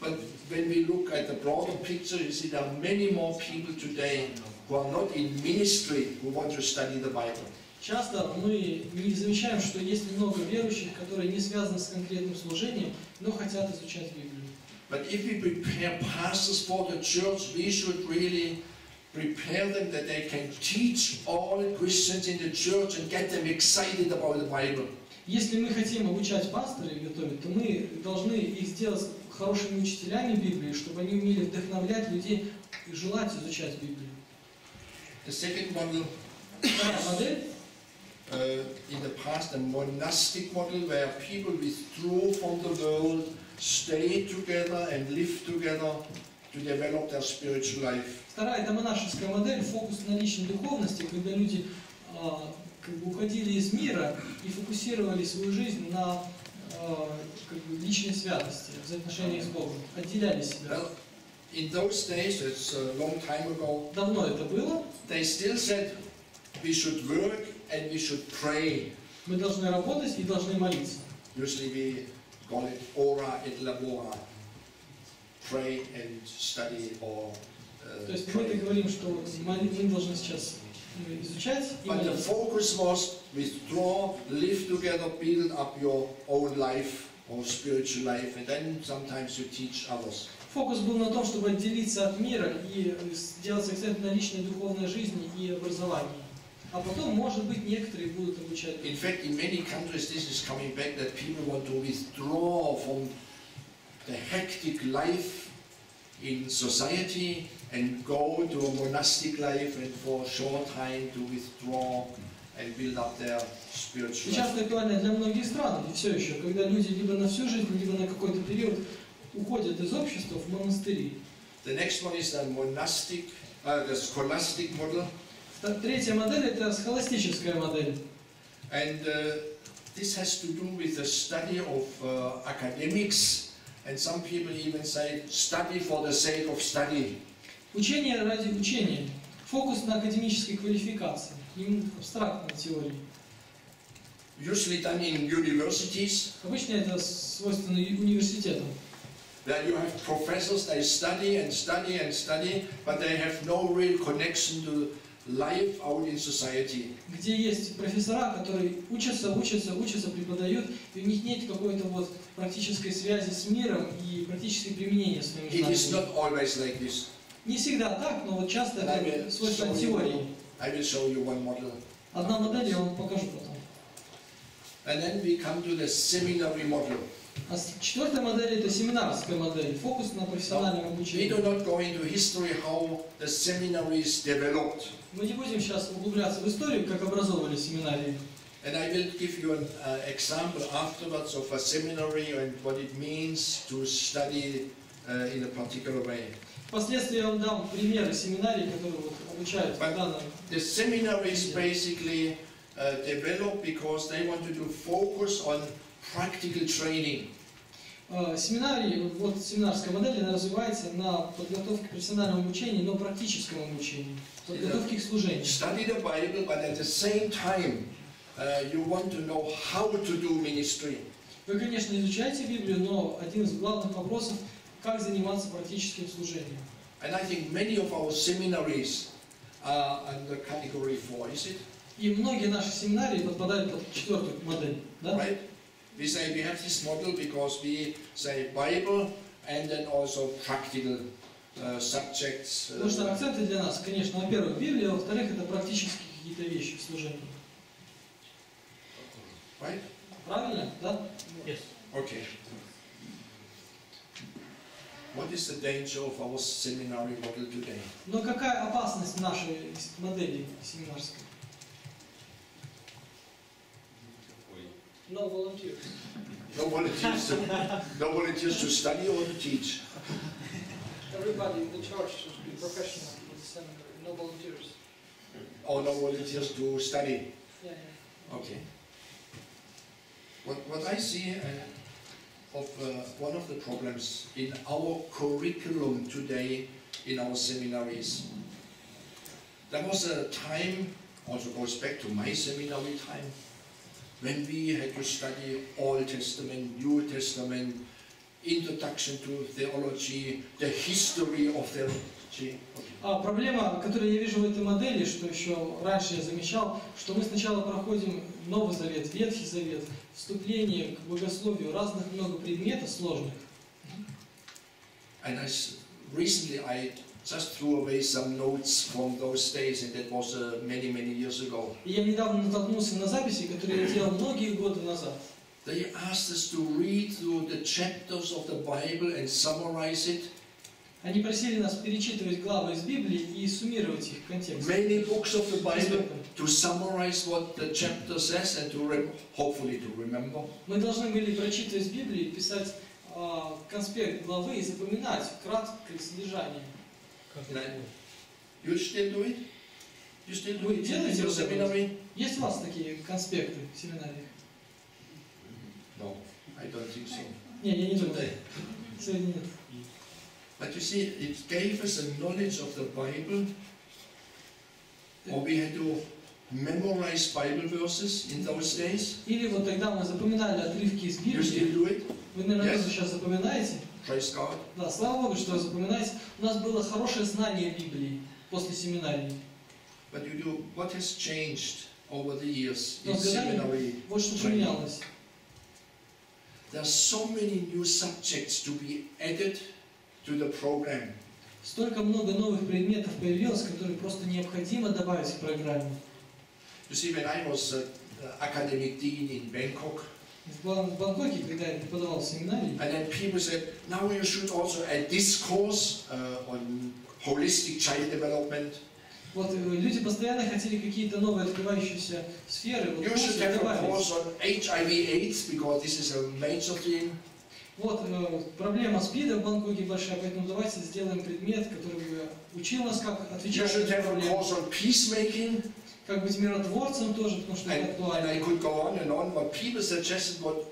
Speaker 1: But when we look at the broader picture, you see there are many more people today who are not in ministry who want to study the Bible.
Speaker 2: Часто мы не замечаем, что есть много верующих, которые не связаны с конкретным служением, но хотят изучать Библию.
Speaker 1: But if we prepare pastors for the church, we should really prepare them that they can teach all Christians in the church and get them excited about the Bible.
Speaker 2: Если мы хотим обучать пасторов готовить, то мы должны их сделать хорошими учителями Библии, чтобы они умели вдохновлять людей и желать изучать Библию.
Speaker 1: The second model
Speaker 2: Вторая модель
Speaker 1: uh, in the past, a monastic model where people withdraw from the world, stay together and live together to develop their spiritual life.
Speaker 2: Вторая это монашеская модель, фокус на личной духовности, когда люди а, как бы уходили из мира и фокусировали свою жизнь на а, как бы, личной святости, взаимоотношениях с Богом, отделяли себя.
Speaker 1: In those days, it's a long time ago,
Speaker 2: Давно это было.
Speaker 1: they still said we should work and we should pray.
Speaker 2: Мы должны работать и должны молиться.
Speaker 1: Usually we call it ora et labora. Pray and study or
Speaker 2: То есть мы говорим, что мы должны сейчас э, изучать и
Speaker 1: But the focus was withdraw, live together, build up your own life or spiritual life, and then sometimes you teach others.
Speaker 2: Фокус был на том, чтобы отделиться от мира и сделать акцент на личной духовной жизни и образовании. А потом, может быть, некоторые будут обучать.
Speaker 1: In fact, in many countries, this is coming back that people want to withdraw from the hectic life in society and go to a monastic life and for a short time to withdraw and build up their spiritual
Speaker 2: Сейчас
Speaker 1: life.
Speaker 2: актуально для многих стран и все еще, когда люди либо на всю жизнь, либо на какой-то период уходят из общества в монастыри.
Speaker 1: The next one is the monastic, uh, the scholastic model.
Speaker 2: Та- Третья модель – это схоластическая модель.
Speaker 1: And uh, this has to do with the study of uh, academics, and some people even say study for the sake of study.
Speaker 2: Учение ради учения. Фокус на академической квалификации, не абстрактной теории.
Speaker 1: Usually done in universities,
Speaker 2: Обычно это свойственно и университетам.
Speaker 1: where you have professors, they study and study and study, but they have no real connection to life out in society.
Speaker 2: где есть профессора, которые учатся, учатся, учатся, преподают, и у них нет какой-то вот практической связи с миром и практической применения своим
Speaker 1: It is not always like this.
Speaker 2: Не всегда так, но вот часто
Speaker 1: And
Speaker 2: это
Speaker 1: show
Speaker 2: теории.
Speaker 1: I will show you one model.
Speaker 2: Одна модель я вам покажу потом.
Speaker 1: And then we come to the seminary model.
Speaker 2: А четвертая модель это семинарская модель, фокус на профессиональном
Speaker 1: We
Speaker 2: обучении.
Speaker 1: do not go into history how the seminaries developed.
Speaker 2: Мы не будем сейчас углубляться в историю, как образовывали семинарии.
Speaker 1: And I will give you an uh, example afterwards of a seminary and what it means to study uh, in a particular way.
Speaker 2: Впоследствии я вам дам примеры семинарий, которые вот обучают в данном
Speaker 1: The seminaries basically uh, develop because they want to do focus on practical training.
Speaker 2: Э, Семинарий, вот семинарская модель, она развивается на подготовке к профессиональному обучению, но практическом обучении, подготовке к служению.
Speaker 1: Study the Bible, but at the same time, uh, you want to know how to do ministry.
Speaker 2: Вы, конечно, изучаете Библию, но один из главных вопросов, как заниматься практическим служением.
Speaker 1: And I think many of our seminaries are under category four, is it?
Speaker 2: И многие наши семинарии подпадают под четвертую модель. Да?
Speaker 1: Right? We say we have this model because we say Bible and then also practical uh, subjects.
Speaker 2: Потому что
Speaker 1: Uh,
Speaker 2: акценты для нас, конечно, во-первых, Библия, а во-вторых, это практические какие-то вещи в служении.
Speaker 1: right?
Speaker 2: Правильно? Да?
Speaker 3: Yes.
Speaker 1: Okay. What is the danger of our seminary model today?
Speaker 2: Но какая опасность нашей модели семинарской?
Speaker 11: No volunteers.
Speaker 1: No volunteers to, no volunteers to study or to teach.
Speaker 11: Everybody in the church should be professional for the seminary. No volunteers.
Speaker 1: Oh, no volunteers to study.
Speaker 11: Yeah, yeah.
Speaker 1: Okay. What, what I see uh, of uh, one of the problems in our curriculum today in our seminaries, there was a time, also goes back to my seminary time, when we had to study Old Testament, New Testament, introduction to theology, the history of theology.
Speaker 2: А проблема, которую я вижу в этой модели, что еще раньше я замечал, что мы сначала проходим Новый Завет, Ветхий Завет, вступление к богословию, разных много предметов сложных.
Speaker 1: And I recently I just threw away some notes from those days, and that was uh, many, many years ago.
Speaker 2: И я недавно натолкнулся на записи, которые я делал многие годы назад.
Speaker 1: They asked us to read through the chapters of the Bible and summarize it.
Speaker 2: Они просили нас перечитывать главы из Библии и суммировать их в контекст.
Speaker 1: Many books of the Bible to summarize what the chapter says and to rem- hopefully to remember.
Speaker 2: Мы должны были прочитывать Библию, писать а, конспект главы и запоминать краткое содержание.
Speaker 1: And you still do it? You still do
Speaker 2: Вы
Speaker 1: it in
Speaker 2: делаете
Speaker 1: your
Speaker 2: вот это?
Speaker 1: seminary?
Speaker 2: Есть у вас такие конспекты в семинариях?
Speaker 1: No, I don't think so.
Speaker 2: Не, я не думаю. Сегодня нет.
Speaker 1: But you see, it gave us a knowledge of the Bible, or we had to memorize Bible verses in those days.
Speaker 2: Или вот тогда мы запоминали отрывки из
Speaker 1: You still
Speaker 2: Библии.
Speaker 1: do it?
Speaker 2: Вы, наверное,
Speaker 1: Yes.
Speaker 2: сейчас запоминаете.
Speaker 1: Praise God.
Speaker 2: Да, слава Богу, что вы запоминаете. У нас было хорошее знание Библии после семинарии.
Speaker 1: But you do, what has changed over the years
Speaker 2: Но
Speaker 1: in
Speaker 2: с годами
Speaker 1: seminary?
Speaker 2: вот что поменялось.
Speaker 1: There are so many new subjects to be added to the program.
Speaker 2: Столько много новых предметов появилось, которые просто необходимо добавить к программе.
Speaker 1: You see, when I was uh, uh, academic dean in Bangkok,
Speaker 2: В Бан- в Бангкоке, когда я преподавал в семинарии,
Speaker 1: And then people said, now you should also add this course uh, on holistic child development.
Speaker 2: вот э, люди постоянно хотели какие-то новые открывающиеся сферы. Вот
Speaker 1: You should have a course on HIV/AIDS because this is a major theme.
Speaker 2: Вот э, проблема СПИДа в Бангкоке большая, поэтому давайте сделаем предмет, который бы учил нас, как
Speaker 1: You
Speaker 2: отвечать на
Speaker 1: should
Speaker 2: эти
Speaker 1: have a course on peacemaking.
Speaker 2: Как быть миротворцем тоже, потому что это
Speaker 1: And, and
Speaker 2: актуально.
Speaker 1: I could go on and on. What people suggested what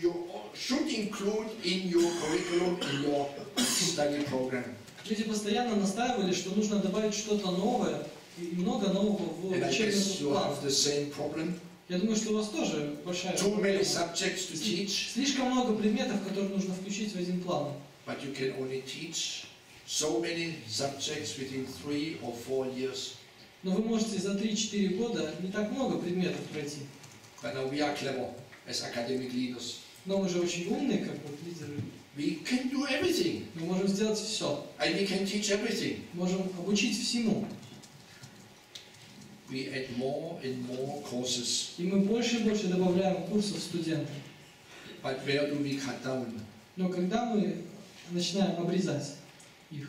Speaker 1: you should include in your curriculum, in your study program.
Speaker 2: Люди постоянно настаивали, что нужно добавить что-то новое и много нового в учебный план. Я думаю, что у вас тоже большая
Speaker 1: Too many subjects to teach,
Speaker 2: Слишком много предметов, которые нужно включить в один план.
Speaker 1: but you can only teach so many subjects within three or four years.
Speaker 2: Но вы можете за 3-4 года не так много предметов пройти. Но мы же очень умные, как вот лидеры.
Speaker 1: We can do everything,
Speaker 2: Мы можем сделать все.
Speaker 1: and we can teach everything.
Speaker 2: Можем обучить всему.
Speaker 1: We add more and more courses,
Speaker 2: И мы больше и больше добавляем курсов студентам.
Speaker 1: but where do we cut down?
Speaker 2: Но когда мы начинаем обрезать их,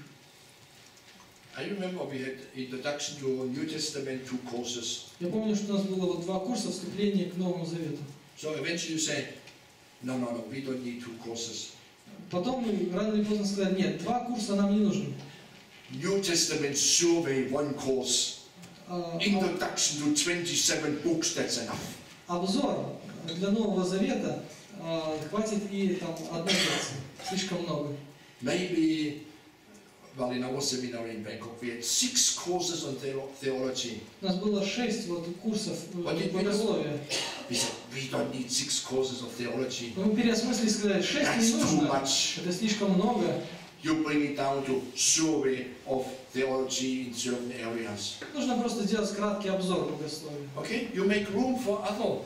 Speaker 1: I remember we had introduction to New Testament two courses.
Speaker 2: я помню, что у нас было вот два курса вступления к Новому Завету.
Speaker 1: So eventually you say, no, no, no, we don't need two courses.
Speaker 2: Потом мы рано или поздно сказали, нет, два курса нам не нужны.
Speaker 1: New Testament survey, one course.
Speaker 2: А,
Speaker 1: Introduction to 27 books, that's enough.
Speaker 2: обзор для Нового Завета а, хватит и там одной лекции. Слишком много.
Speaker 1: Maybe, our seminar in Bangkok, we had six courses on theo- theology.
Speaker 2: У нас было шесть вот курсов э, богословия.
Speaker 1: We said, we don't need six courses of theology.
Speaker 2: Мы переосмыслили сказали, шесть
Speaker 1: That's
Speaker 2: не
Speaker 1: too
Speaker 2: нужно.
Speaker 1: much.
Speaker 2: Это слишком много.
Speaker 1: You bring it down to survey of theology in certain areas.
Speaker 2: Нужно просто сделать краткий обзор богословия.
Speaker 1: Okay? You make room for other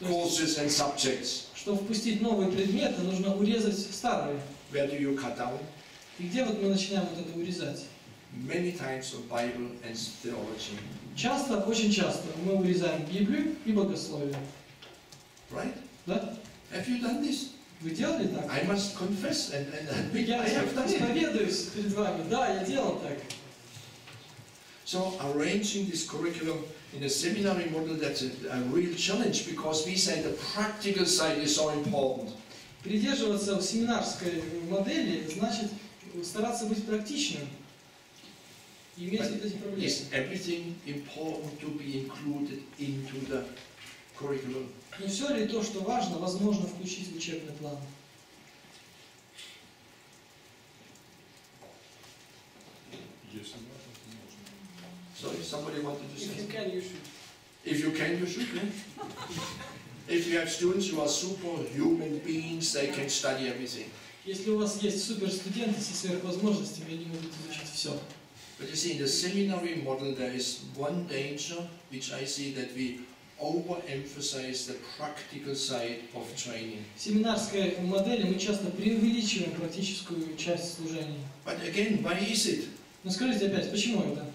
Speaker 1: courses and subjects.
Speaker 2: чтобы впустить новые предметы, нужно урезать старые.
Speaker 1: Where do you cut down?
Speaker 2: И где вот мы начинаем вот это урезать?
Speaker 1: Many times on Bible and theology.
Speaker 2: Часто, очень часто мы урезаем Библию и богословие.
Speaker 1: Right?
Speaker 2: Да?
Speaker 1: Have you done this?
Speaker 2: Вы делали так?
Speaker 1: I must confess and, and admit
Speaker 2: Я исповедуюсь перед вами. Да, я делал так.
Speaker 1: So arranging this curriculum in a seminary model, that's a, a real challenge because we say the practical side is so important.
Speaker 2: Придерживаться в семинарской модели значит стараться быть практичным. И иметь эти проблемы.
Speaker 1: Is everything important to be included into the curriculum?
Speaker 2: Но все ли то, что важно, возможно включить в учебный план?
Speaker 4: Если важно, то можно.
Speaker 1: Sorry, somebody wanted to say
Speaker 11: If you
Speaker 1: something?
Speaker 11: can, you should.
Speaker 1: If you can, you should. yeah. if you have students who are superhuman beings, they can study everything.
Speaker 2: Если у вас есть суперстуденты со сверхвозможностями, они могут изучить все.
Speaker 1: But you see, in the seminary model, there is one danger, which I see that we overemphasize the practical side of training.
Speaker 2: В семинарской модели мы часто преувеличиваем практическую часть служения.
Speaker 1: But again, why is it?
Speaker 2: Но скажите опять, почему это?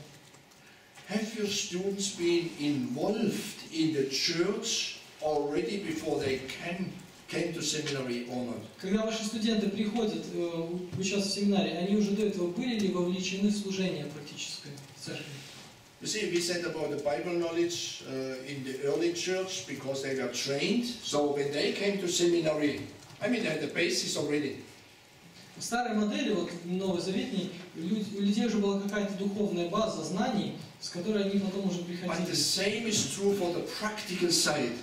Speaker 1: Have your students been involved in the church already before they came, came to seminary or not?
Speaker 2: Когда ваши студенты приходят э, участвовать в семинаре, они уже до этого были ли вовлечены в служение практическое в церкви?
Speaker 1: You see, we said about the Bible knowledge uh, in the early church because they were trained. So when they came to seminary, I mean, they had the basis already.
Speaker 2: В старой модели, вот новозаветней, у людей уже была какая-то духовная база знаний, с которой они потом уже
Speaker 1: But the
Speaker 2: приходили.
Speaker 1: same is true for the practical side.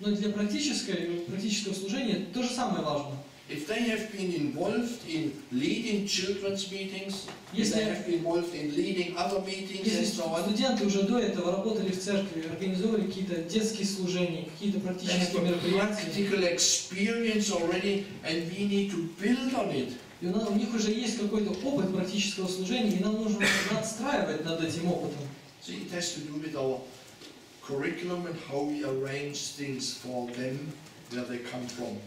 Speaker 2: Но для практической, практического служения то же самое важно.
Speaker 1: If they have been involved in leading children's meetings,
Speaker 2: Если-
Speaker 1: they have been involved in leading other meetings
Speaker 2: Если
Speaker 1: and so on,
Speaker 2: студенты уже до этого работали в церкви, организовывали какие-то детские служения, какие-то практические мероприятия,
Speaker 1: practical experience already and we need to build on it.
Speaker 2: и у, нас- у них уже есть какой-то опыт практического служения, и нам нужно надстраивать над этим опытом.
Speaker 1: See, it has to do with our curriculum and how we arrange things for them where they come from.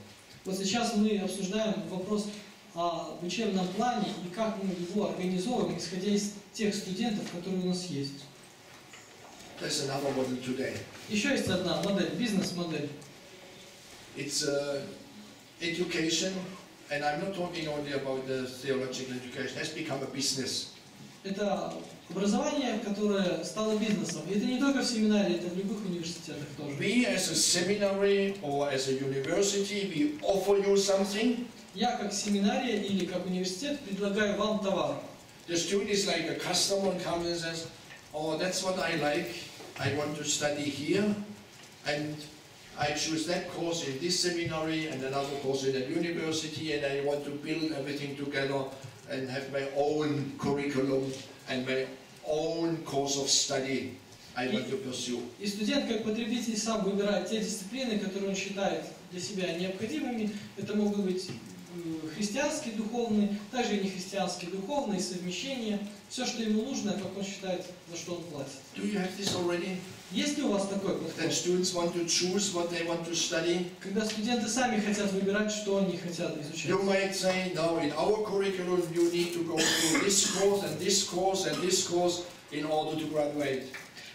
Speaker 2: Вот сейчас мы обсуждаем вопрос о учебном плане и как мы его организовываем, исходя из тех студентов, которые у нас есть.
Speaker 1: That's another model today.
Speaker 2: Еще есть одна модель, бизнес-модель.
Speaker 1: it's uh, education, and I'm not talking only about the theological education, has become a business.
Speaker 2: Это образование, которое стало бизнесом. И это не только в семинарии, это в любых университетах тоже.
Speaker 1: We as a seminary or as a university, we offer you something.
Speaker 2: Я как семинария или как университет предлагаю вам товар.
Speaker 1: The student is like a customer and comes and says, oh, that's what I like. I want to study here. And I choose that course in this seminary and another course in that university and I want to build everything together and have my own curriculum and my own course of study I want to pursue.
Speaker 2: И студент как потребитель сам выбирает те дисциплины, которые он считает для себя необходимыми. Это могут быть э, христианские духовные, также и нехристианские духовные, совмещения. Все, что ему нужно, как он считает, за что он платит.
Speaker 1: Do you have this already?
Speaker 2: Есть ли у вас такой
Speaker 1: That
Speaker 2: подход?
Speaker 1: students want to choose what they want to study?
Speaker 2: Когда студенты сами хотят выбирать, что они хотят изучать.
Speaker 1: You might say, no, in our curriculum you need to go through this course and this course and this course in order to graduate.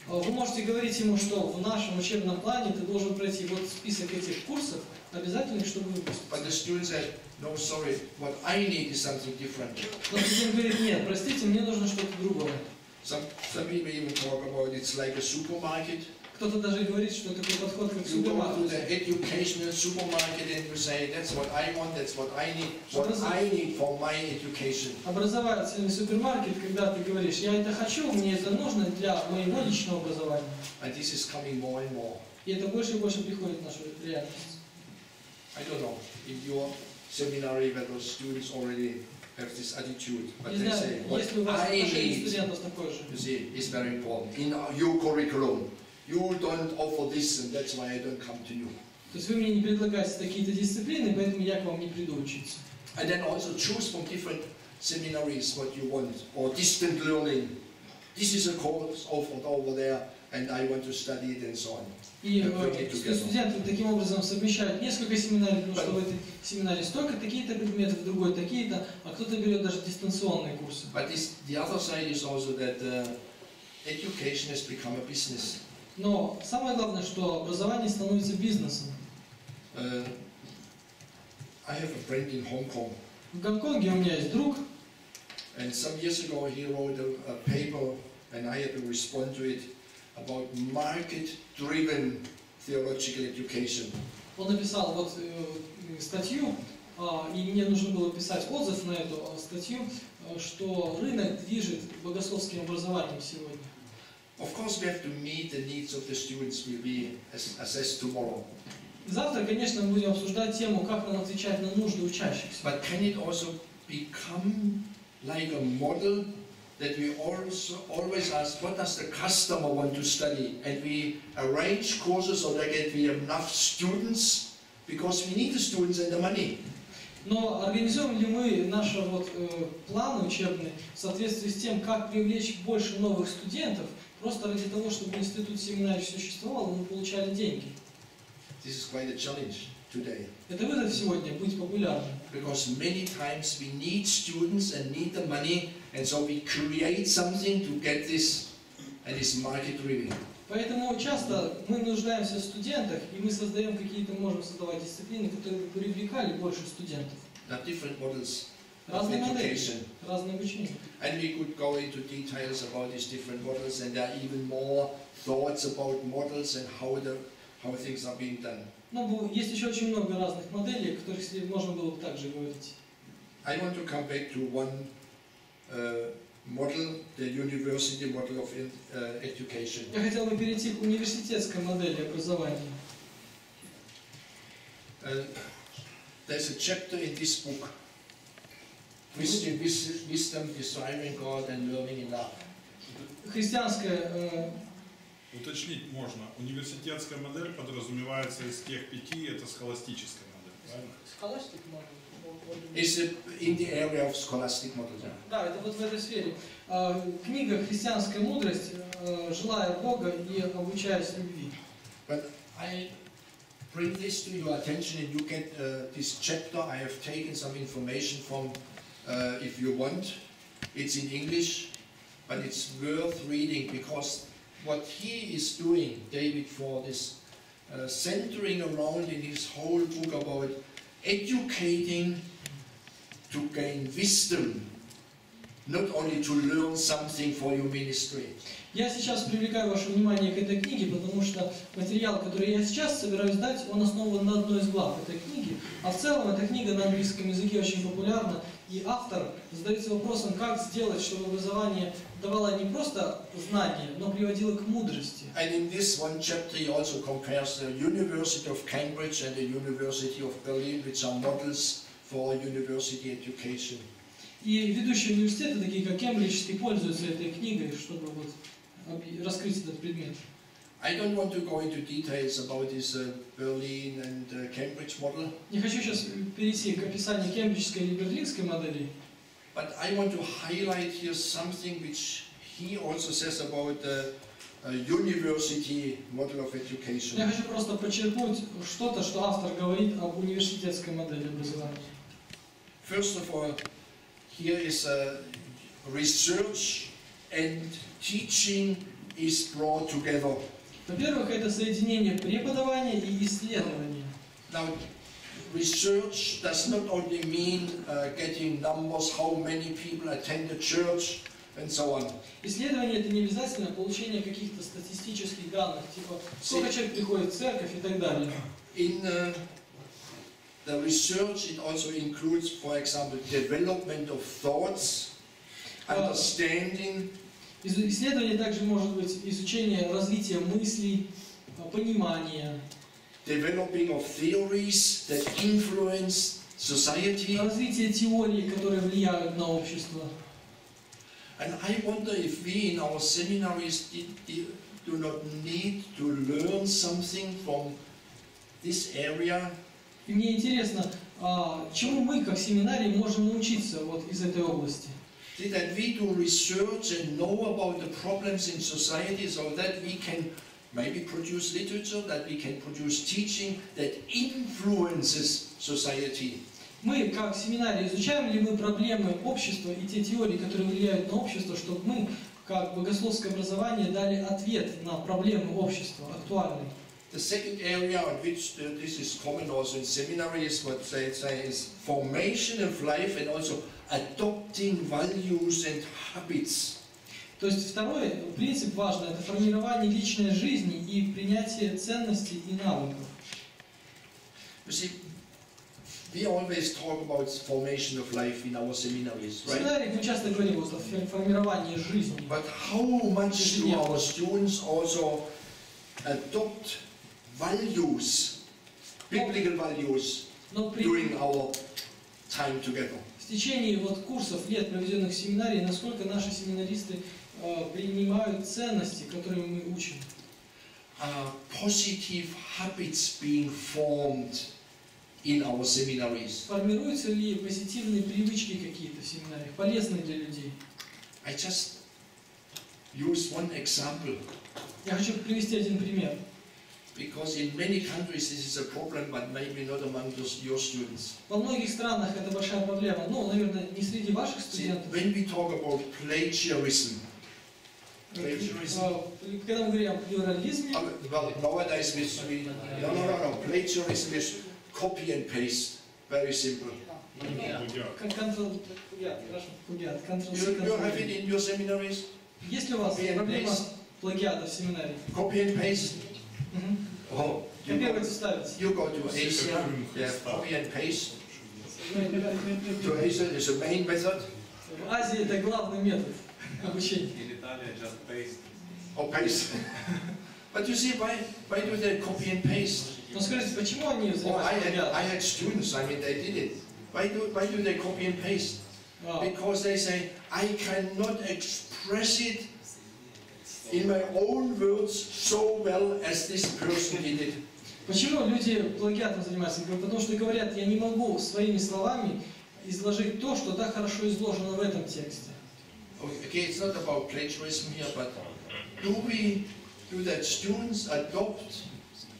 Speaker 2: А Вы можете говорить ему, что в нашем учебном плане ты должен пройти вот список этих курсов, обязательных, чтобы выпустить.
Speaker 1: But the student said, no, sorry, what I need is something different.
Speaker 2: Но студент говорит, нет, простите, мне нужно что-то другое.
Speaker 1: Some, some people even talk about it's like a supermarket.
Speaker 2: Кто-то даже говорит, что такой подход как супермаркет.
Speaker 1: educational supermarket and you say, that's what I want, that's what I need, what I need for my education.
Speaker 2: Образовательный супермаркет, когда ты говоришь, я это хочу, мне это нужно для моего личного образования.
Speaker 1: And this is coming more and more.
Speaker 2: И это больше и больше приходит в нашу реальность.
Speaker 1: I don't know, in your seminary whether students already have this attitude, but they say, what I need, you see, is very important. In your curriculum, you don't offer this and that's why I don't come to you.
Speaker 2: То есть вы мне не предлагаете такие-то дисциплины, поэтому я к вам не приду учиться.
Speaker 1: And then also choose from different seminaries what you want, or distant learning. This is a course offered over there, and I want to study it and so on.
Speaker 2: И
Speaker 1: And bring
Speaker 2: э,
Speaker 1: it
Speaker 2: то есть
Speaker 1: together.
Speaker 2: студенты таким образом совмещают несколько семинарий, потому что в этой семинаре столько такие-то предметы, в другой такие-то, а кто-то берет даже дистанционные курсы.
Speaker 1: But this, the other side is also that uh, education has become a business.
Speaker 2: Но самое главное, что образование становится бизнесом.
Speaker 1: Uh, I have a friend in Hong Kong,
Speaker 2: В Гонконге у меня есть друг,
Speaker 1: and some years ago he wrote a, a paper, and I had to respond to it about market-driven theological education.
Speaker 2: он написал вот э, статью, а, и мне нужно было писать отзыв на эту а, статью, э, что рынок движет богословским образованием сегодня.
Speaker 1: Of course, we have to meet the needs of the students will be ass- assessed tomorrow.
Speaker 2: Завтра, конечно, мы будем обсуждать тему, как нам отвечать на нужды учащихся.
Speaker 1: But can it also become like a model that we also always ask, what does the customer want to study? And we arrange courses so that we have enough students, because we need the students and the money.
Speaker 2: Но организуем ли мы наши вот, э, планы учебные в соответствии с тем, как привлечь больше новых студентов, просто ради того, чтобы институт семинарий существовал, и мы получали деньги?
Speaker 1: This is quite a challenge today,
Speaker 2: Это вызов сегодня, быть популярным.
Speaker 1: because many times we need students and need the money, and so we create something to get this, and it's market driven.
Speaker 2: Поэтому часто мы нуждаемся в студентах, и мы создаем какие-то, можем создавать дисциплины, которые бы привлекали больше студентов. Разные модели,
Speaker 1: education.
Speaker 2: разное обучение.
Speaker 1: And we could go into details about these different models, and there are even more thoughts about models and how the how things are being done.
Speaker 2: Но бу- есть еще очень много разных моделей, о которых можно было бы также говорить.
Speaker 1: I want to come back to one uh, model, the university model of uh, education.
Speaker 2: Я хотел бы перейти к университетской модели образования.
Speaker 1: Uh, there's a chapter in this book, Christian wis- wisdom, desiring God, and learning in love.
Speaker 2: Христианская э,
Speaker 6: Уточнить можно. Университетская модель подразумевается из тех пяти, это схоластическая модель, правильно?
Speaker 11: Scholastic model.
Speaker 1: It's uh, in the area of scholastic model. yeah.
Speaker 2: Да, это вот в этой сфере. А, Книга «Христианская мудрость», э, «Желая Бога и обучаясь любви».
Speaker 1: But I bring this to your attention and you get uh, this chapter. I have taken some information from, uh, if you want. It's in English, but it's worth reading because what he is doing, David, for this uh, centering around in his whole book about educating to gain wisdom, not only to learn something for your ministry.
Speaker 2: Я сейчас привлекаю ваше внимание к этой книге, потому что материал, который я сейчас собираюсь дать, он основан на одной из глав этой книги. А в целом эта книга на английском языке очень популярна, и автор задается вопросом, как сделать, чтобы образование давало не просто знания, но приводило к мудрости.
Speaker 1: And in this one chapter, he also compares the University of Cambridge and the University of Berlin, which are models for university education.
Speaker 2: И ведущие университеты, такие как Кембриджский, пользуются этой книгой, чтобы вот раскрыть этот предмет.
Speaker 1: I don't want to go into details about this uh, Berlin and uh, Cambridge model,
Speaker 2: Не хочу сейчас перейти к описанию кембриджской или берлинской модели,
Speaker 1: but I want to highlight here something which he also says about the uh, university model of education.
Speaker 2: Я хочу просто подчеркнуть что-то, что автор говорит об университетской модели образования.
Speaker 1: First of all, here is uh, research and teaching is brought together.
Speaker 2: Во-первых, это соединение преподавания и исследования.
Speaker 1: Now, research does not only mean uh, getting numbers, how many people attend the church, and so on.
Speaker 2: Исследование это не обязательно получение каких-то статистических данных, типа сколько человек приходит в церковь и так далее.
Speaker 1: In uh, the research, it also includes, for example, development of thoughts, understanding,
Speaker 2: Из- Исследование также может быть изучение развития мыслей, а, понимания,
Speaker 1: developing of theories that influence society.
Speaker 2: развитие теорий, которые влияют на общество.
Speaker 1: And I wonder if we in our seminaries did, did- do not need to learn something from this area
Speaker 2: И мне интересно, а, чему мы, как семинарий, можем научиться вот из этой области?
Speaker 1: that we do research and know about the problems in society so that we can maybe produce literature, that we can produce teaching that influences society.
Speaker 2: Мы, как семинарий, изучаем ли мы проблемы общества и те теории, которые влияют на общество, чтобы мы, как богословское образование, дали ответ на проблемы общества, актуальные.
Speaker 1: The second area on which uh, this is common also in seminaries, what they say is formation of life and also adopting values and habits.
Speaker 2: То есть второй принцип важный – это формирование личной жизни и принятие ценностей и навыков.
Speaker 1: You see, we always talk about formation of life in our seminaries,
Speaker 2: В
Speaker 1: right?
Speaker 2: семинариях мы часто говорим вот о фе- формировании жизни.
Speaker 1: But how much do our students also adopt values, biblical values, during our time together?
Speaker 2: в течение вот курсов, лет, проведенных в семинарии, насколько наши семинаристы э, принимают ценности, которые мы учим.
Speaker 1: Are positive habits being formed in our seminaries?
Speaker 2: Формируются ли позитивные привычки какие-то в семинариях, полезные для людей?
Speaker 1: I just use one example
Speaker 2: Я хочу привести один пример.
Speaker 1: because in many countries this is a problem, but maybe not among your- your students.
Speaker 2: Во многих странах это большая проблема. Ну, наверное, не среди ваших
Speaker 1: See,
Speaker 2: студентов.
Speaker 1: when we talk about plagiarism, plagiarism.
Speaker 2: Э, Когда мы говорим о плюрализме,
Speaker 1: Uh, Well, nowadays we, we no, no, no, no. Plagiarism is copy and paste. Very simple.
Speaker 6: Плагиат.
Speaker 2: как контрол... плагиат, Хорошо, плагиат, контрол
Speaker 1: You, you have it in your seminaries.
Speaker 2: Есть ли у вас
Speaker 1: Copy and
Speaker 2: проблема
Speaker 1: paste.
Speaker 2: плагиата в семинарии?
Speaker 1: Copy and paste.
Speaker 2: Мгм.
Speaker 1: Oh, you go,
Speaker 2: Копировать и ставить.
Speaker 1: you go to Asia. Yeah, copy and paste. To Asia is the main method.
Speaker 2: В Азии это главный метод обучения.
Speaker 10: In Italy, just paste.
Speaker 1: Or paste. but you see, why why do they copy and paste?
Speaker 2: Но скажите, почему они
Speaker 1: Oh, I
Speaker 2: занимаются
Speaker 1: had, I
Speaker 2: плагиатом?
Speaker 1: had students. I mean, they did it. Why do why do they copy and paste?
Speaker 2: А,
Speaker 1: Because they say, I cannot express it in my own words so well as this person did it.
Speaker 2: Почему люди плагиатом занимаются? Потому что говорят, я не могу своими словами изложить то, что так хорошо изложено в этом тексте.
Speaker 1: Okay, it's not about plagiarism here, but do we, do that students adopt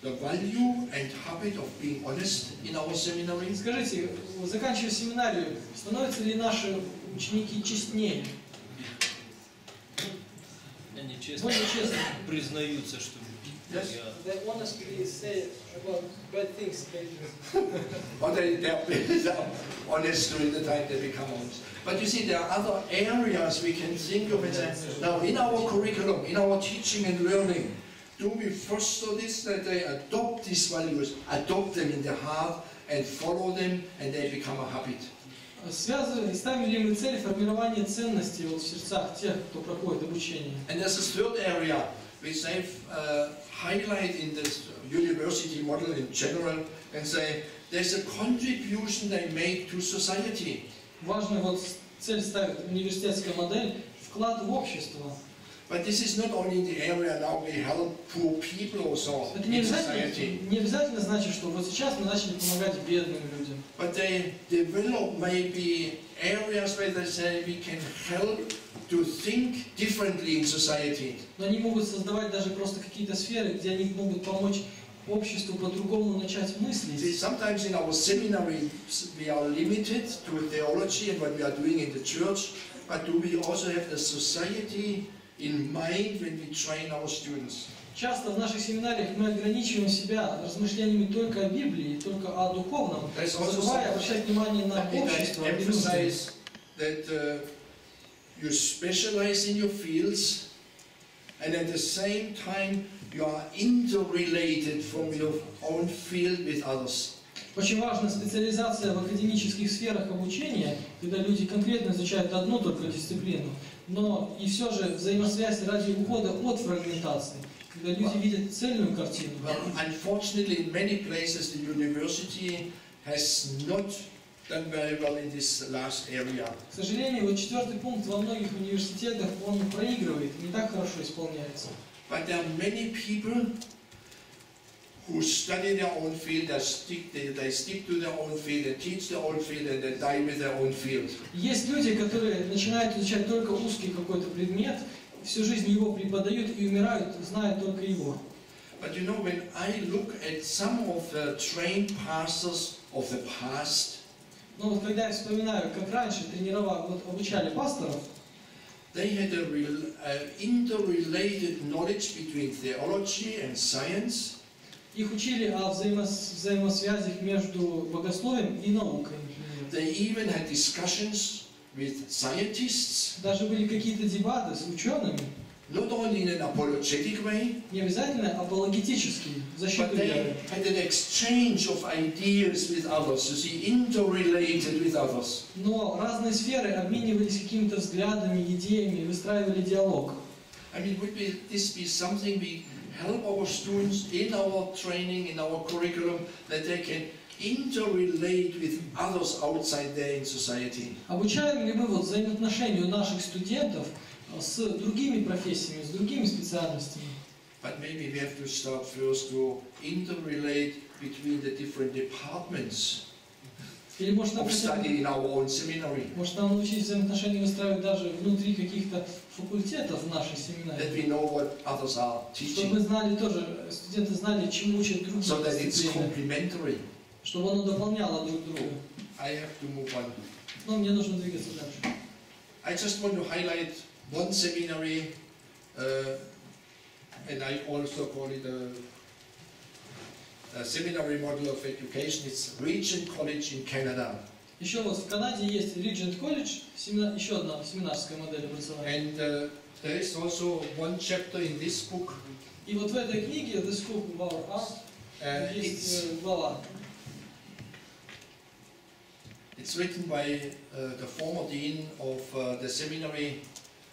Speaker 1: the value and habit of being honest in our
Speaker 2: И
Speaker 1: seminaries?
Speaker 2: Скажите, заканчивая семинарию, становятся ли наши ученики честнее,
Speaker 12: Они честно
Speaker 2: более честными?
Speaker 12: признаются, что
Speaker 1: Yes.
Speaker 11: They honestly say about bad things lately.
Speaker 1: Or they, they're, they're honest during the time they become honest. But you see, there are other areas we can think of and say, now in our curriculum, in our teaching and learning, do we foster this, that they adopt these values, adopt them in their heart and follow them and they become a habit?
Speaker 2: Связывали, ставили ли мы цель формирования ценностей вот в сердцах тех, кто проходит обучение?
Speaker 1: And there's a third area which they've uh, highlight in this university model in general and say there's a contribution they make to society.
Speaker 2: Важно вот цель ставит университетская модель вклад в общество.
Speaker 1: But this is not only in the area now we help poor people also
Speaker 2: Это
Speaker 1: in society,
Speaker 2: не обязательно значит, что вот сейчас мы начали помогать бедным людям.
Speaker 1: but they develop maybe areas where they say we can help to think differently in society.
Speaker 2: Но они могут создавать даже просто какие-то сферы, где они могут помочь обществу по-другому начать
Speaker 1: See,
Speaker 2: мыслить.
Speaker 1: sometimes in our seminary we are limited to theology and what we are doing in the church, but do we also have the society in mind when we train our students?
Speaker 2: Часто в наших семинариях мы ограничиваем себя размышлениями только о Библии, только о духовном, забывая обращать внимание на общество, о людях.
Speaker 1: emphasize that uh, you specialize in your fields and at the same time you are interrelated from your own field with others.
Speaker 2: Очень важна специализация в академических сферах обучения, когда люди конкретно изучают одну только дисциплину, но и все же взаимосвязь ради ухода от фрагментации, когда люди видят цельную картину.
Speaker 1: Well, unfortunately, in many places, the university has not done very well in this last area.
Speaker 2: К сожалению, вот четвертый пункт во многих университетах, он проигрывает, не так хорошо исполняется.
Speaker 1: But there are many people who study their own field, they stick, they, they stick to their own field, they teach their own field, and they die with their own field.
Speaker 2: Есть люди, которые начинают изучать только узкий какой-то предмет, всю жизнь его преподают и умирают, зная только его.
Speaker 1: But you know, when I look at some of the trained pastors of the past,
Speaker 2: Но вот когда я вспоминаю, как раньше тренировали, вот обучали пасторов,
Speaker 1: they had a real, uh, interrelated knowledge between theology and science,
Speaker 2: их учили о взаимос- взаимосвязях между богословием и наукой,
Speaker 1: they even had discussions with scientists,
Speaker 2: Даже были какие-то дебаты с учеными,
Speaker 1: not only in an apologetic way,
Speaker 2: не обязательно апологетические, в защиту
Speaker 1: but they had an exchange of ideas with others, you see, interrelated with others.
Speaker 2: Но разные сферы обменивались какими-то взглядами, идеями, выстраивали диалог.
Speaker 1: I mean, would be, this be something we help our students in our training, in our curriculum, that they can interrelate with others outside there in society?
Speaker 2: Обучаем ли мы вот взаимоотношению наших студентов э, с другими профессиями, с другими специальностями?
Speaker 1: But maybe we have to start first to interrelate between the different departments
Speaker 2: Или может нам,
Speaker 1: of study in our own seminary,
Speaker 2: может нам научить взаимоотношения выстраивать даже внутри каких-то факультетов в нашей
Speaker 1: are
Speaker 2: Чтобы мы знали тоже, студенты знали, чему учат другие
Speaker 1: so that it's complementary.
Speaker 2: Чтобы оно дополняло друг друга.
Speaker 1: I have to move on.
Speaker 2: Но мне нужно двигаться дальше.
Speaker 1: I just want to highlight one seminary, uh, and I also call it a, a seminary model of education. It's Regent College in Canada.
Speaker 2: Еще вот в Канаде есть Regent College, семина- еще одна семинарская модель образования.
Speaker 1: And uh, there is also one chapter in this book.
Speaker 2: И вот в этой книге The School of Our Art
Speaker 1: Uh,
Speaker 2: есть э, глава.
Speaker 1: It's written by uh, the former dean of uh, the seminary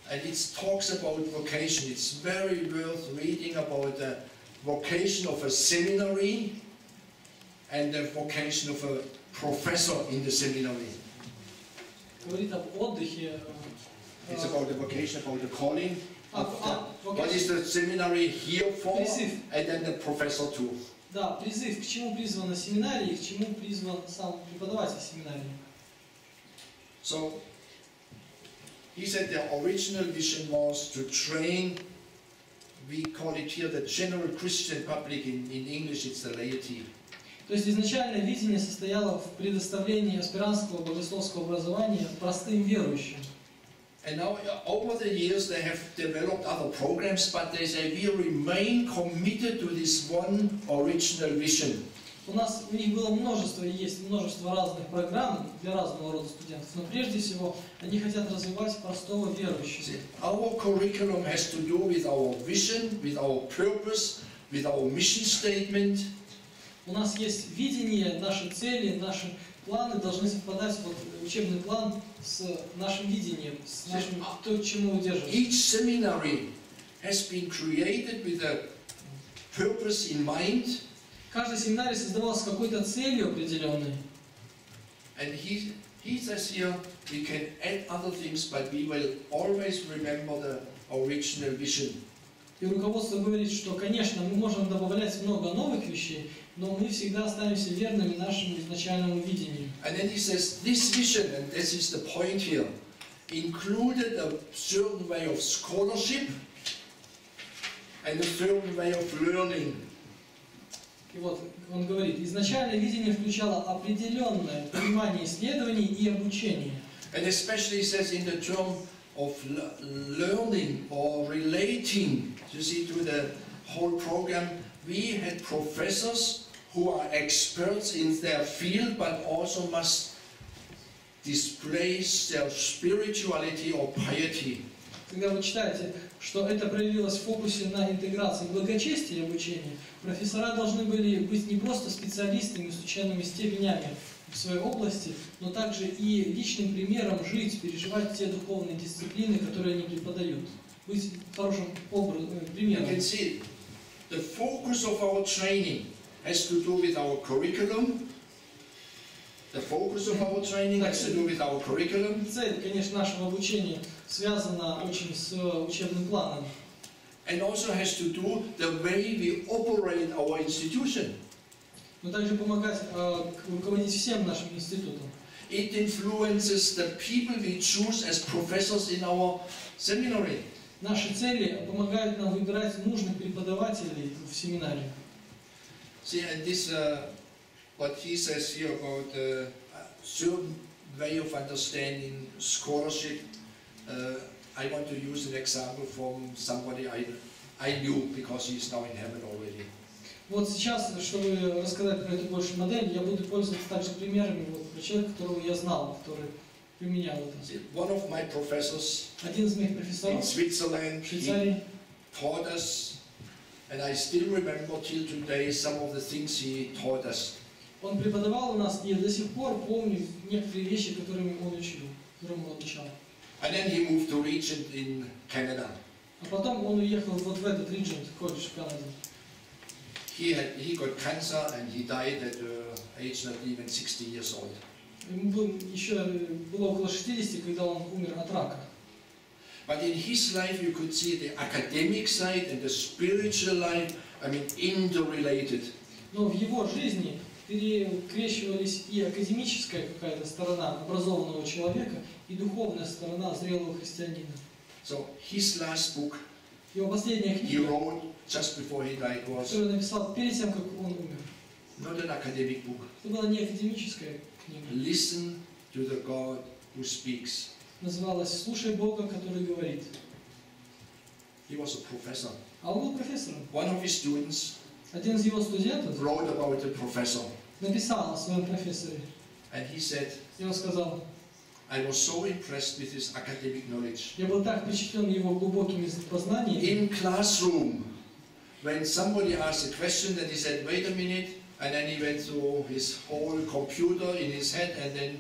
Speaker 1: and it talks about vocation. It's very worth reading about the vocation of a seminary and the vocation of a professor in the seminary. It's about the vocation, about the calling. Of the, what is the seminary here for and then the professor too.
Speaker 2: Да, призыв. К чему призвана семинария и к чему призван сам преподаватель семинарии.
Speaker 1: So he said the original vision was to train, we call it here the general Christian public, in, in English it's the laity.
Speaker 2: То есть изначальное видение состояло в предоставлении аспирантского богословского образования простым верующим.
Speaker 1: And now, uh, over the years, they have developed other programs, but they say we remain committed to this one original vision.
Speaker 2: У нас у них было множество, и есть множество разных программ для разного рода студентов, но прежде всего они хотят развивать простого верующего.
Speaker 1: Our curriculum has to do with our vision, with our purpose, with our mission statement.
Speaker 2: У нас есть видение, наши цели, наши планы должны совпадать, вот учебный план с нашим видением, с нашим, то, чему держимся.
Speaker 1: Each seminary has been created with a purpose in mind,
Speaker 2: Каждый семинарий создавался какой-то целью определенной.
Speaker 1: and he, he says here we can add other things, but we will always remember the original vision.
Speaker 2: И руководство говорит, что, конечно, мы можем добавлять много новых вещей, но мы всегда останемся верными нашему изначальному видению.
Speaker 1: And then he says this vision, and this is the point here, included a certain way of scholarship and a certain way of learning.
Speaker 2: И вот он говорит, изначальное видение включало определенное понимание исследований и обучения.
Speaker 1: And especially he says in the term of le- learning or relating, you see, to the whole program, we had professors who are experts in their field but also must display their spirituality or piety.
Speaker 2: Когда вы читаете, что это проявилось в фокусе на интеграции благочестия и обучения, профессора должны были быть не просто специалистами с учеными степенями в своей области, но также и личным примером жить, переживать те духовные дисциплины, которые они преподают. Быть хорошим образом, э,
Speaker 1: You
Speaker 2: примером.
Speaker 1: can see the focus of our training has to do with our curriculum. The focus of our training has to do with our curriculum.
Speaker 2: Цель, конечно, нашего обучения связана очень с э, учебным планом.
Speaker 1: and also has to do the way we operate our institution.
Speaker 2: но также помогать э, руководить всем нашим институтом.
Speaker 1: It influences the people we choose as professors in our seminary.
Speaker 2: Наши цели помогают нам выбирать нужных преподавателей в семинаре.
Speaker 1: See, and this, uh, what he says here about uh, a certain way of understanding scholarship, uh, I want to use an example from somebody I, I knew because he's now in heaven already.
Speaker 2: Вот сейчас, чтобы рассказать про эту большую модель, я буду пользоваться также примерами вот, про человека, которого я знал, который применял это.
Speaker 1: See, one of my professors
Speaker 2: Один из моих
Speaker 1: in
Speaker 2: профессоров
Speaker 1: Switzerland,
Speaker 2: в
Speaker 1: he
Speaker 2: Швейцарии,
Speaker 1: taught us, and I still remember till today some of the things he taught us.
Speaker 2: он преподавал у нас, и я до сих пор помню некоторые вещи, которыми он учил, которым он обучал.
Speaker 1: And then he moved to Regent in Canada.
Speaker 2: А потом он уехал вот в этот Regent колледж в Канаде.
Speaker 1: He had he got cancer and he died at the age not even 60 years old.
Speaker 2: Ему было еще э, было около 60, когда он умер от рака.
Speaker 1: But in his life you could see the academic side and the spiritual life, I mean interrelated.
Speaker 2: Но в его жизни перекрещивались и академическая какая-то сторона образованного человека, и духовная сторона зрелого христианина.
Speaker 1: So his last book
Speaker 2: Его последняя
Speaker 1: he
Speaker 2: книга,
Speaker 1: wrote just before he died was
Speaker 2: которую он написал перед тем, как он умер,
Speaker 1: not an academic book.
Speaker 2: это была не академическая книга.
Speaker 1: Listen to the God who speaks.
Speaker 2: Называлась «Слушай Бога, который говорит».
Speaker 1: He was a professor.
Speaker 2: А он был профессором.
Speaker 1: One of his students
Speaker 2: Один из его студентов
Speaker 1: wrote about the professor
Speaker 2: написал о своем профессоре.
Speaker 1: and he said,
Speaker 2: И он сказал,
Speaker 1: I was so impressed with his academic knowledge.
Speaker 2: я был так впечатлен его глубокими познаниями.
Speaker 1: In classroom, when somebody asked a question, then he said, wait a minute, and then he went through his whole computer in his head and then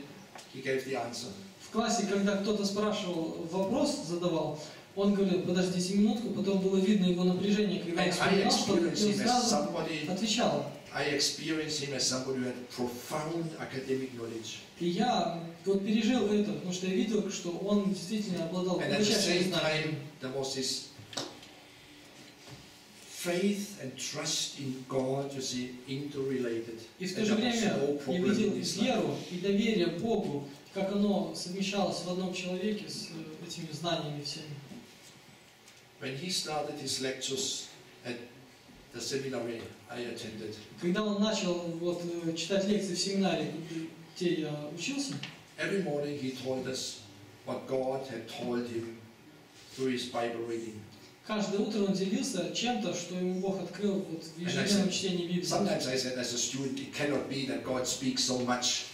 Speaker 1: he gave the answer.
Speaker 2: В классе, когда кто-то спрашивал, вопрос задавал, он говорил, подождите минутку, потом было видно его напряжение, когда он вспоминал и он сразу
Speaker 1: somebody,
Speaker 2: отвечал.
Speaker 1: I experienced him as somebody who had profound academic knowledge.
Speaker 2: И я вот пережил это, потому что я видел, что он действительно обладал
Speaker 1: And at the same time, there was this faith and trust in God, you see, interrelated.
Speaker 2: И в то же время я видел веру и доверие Богу, как оно совмещалось в одном человеке с э, этими знаниями всеми.
Speaker 1: When he started his lectures at the seminary I attended,
Speaker 2: Когда он начал вот, э, читать лекции в семинаре, где я учился,
Speaker 1: every morning he told us, what God had told him through his Bible reading.
Speaker 2: Каждое утро он делился чем-то, что ему Бог открыл вот в ежедневном чтении Библии.
Speaker 1: Sometimes I said as a student, it cannot be that God speaks so much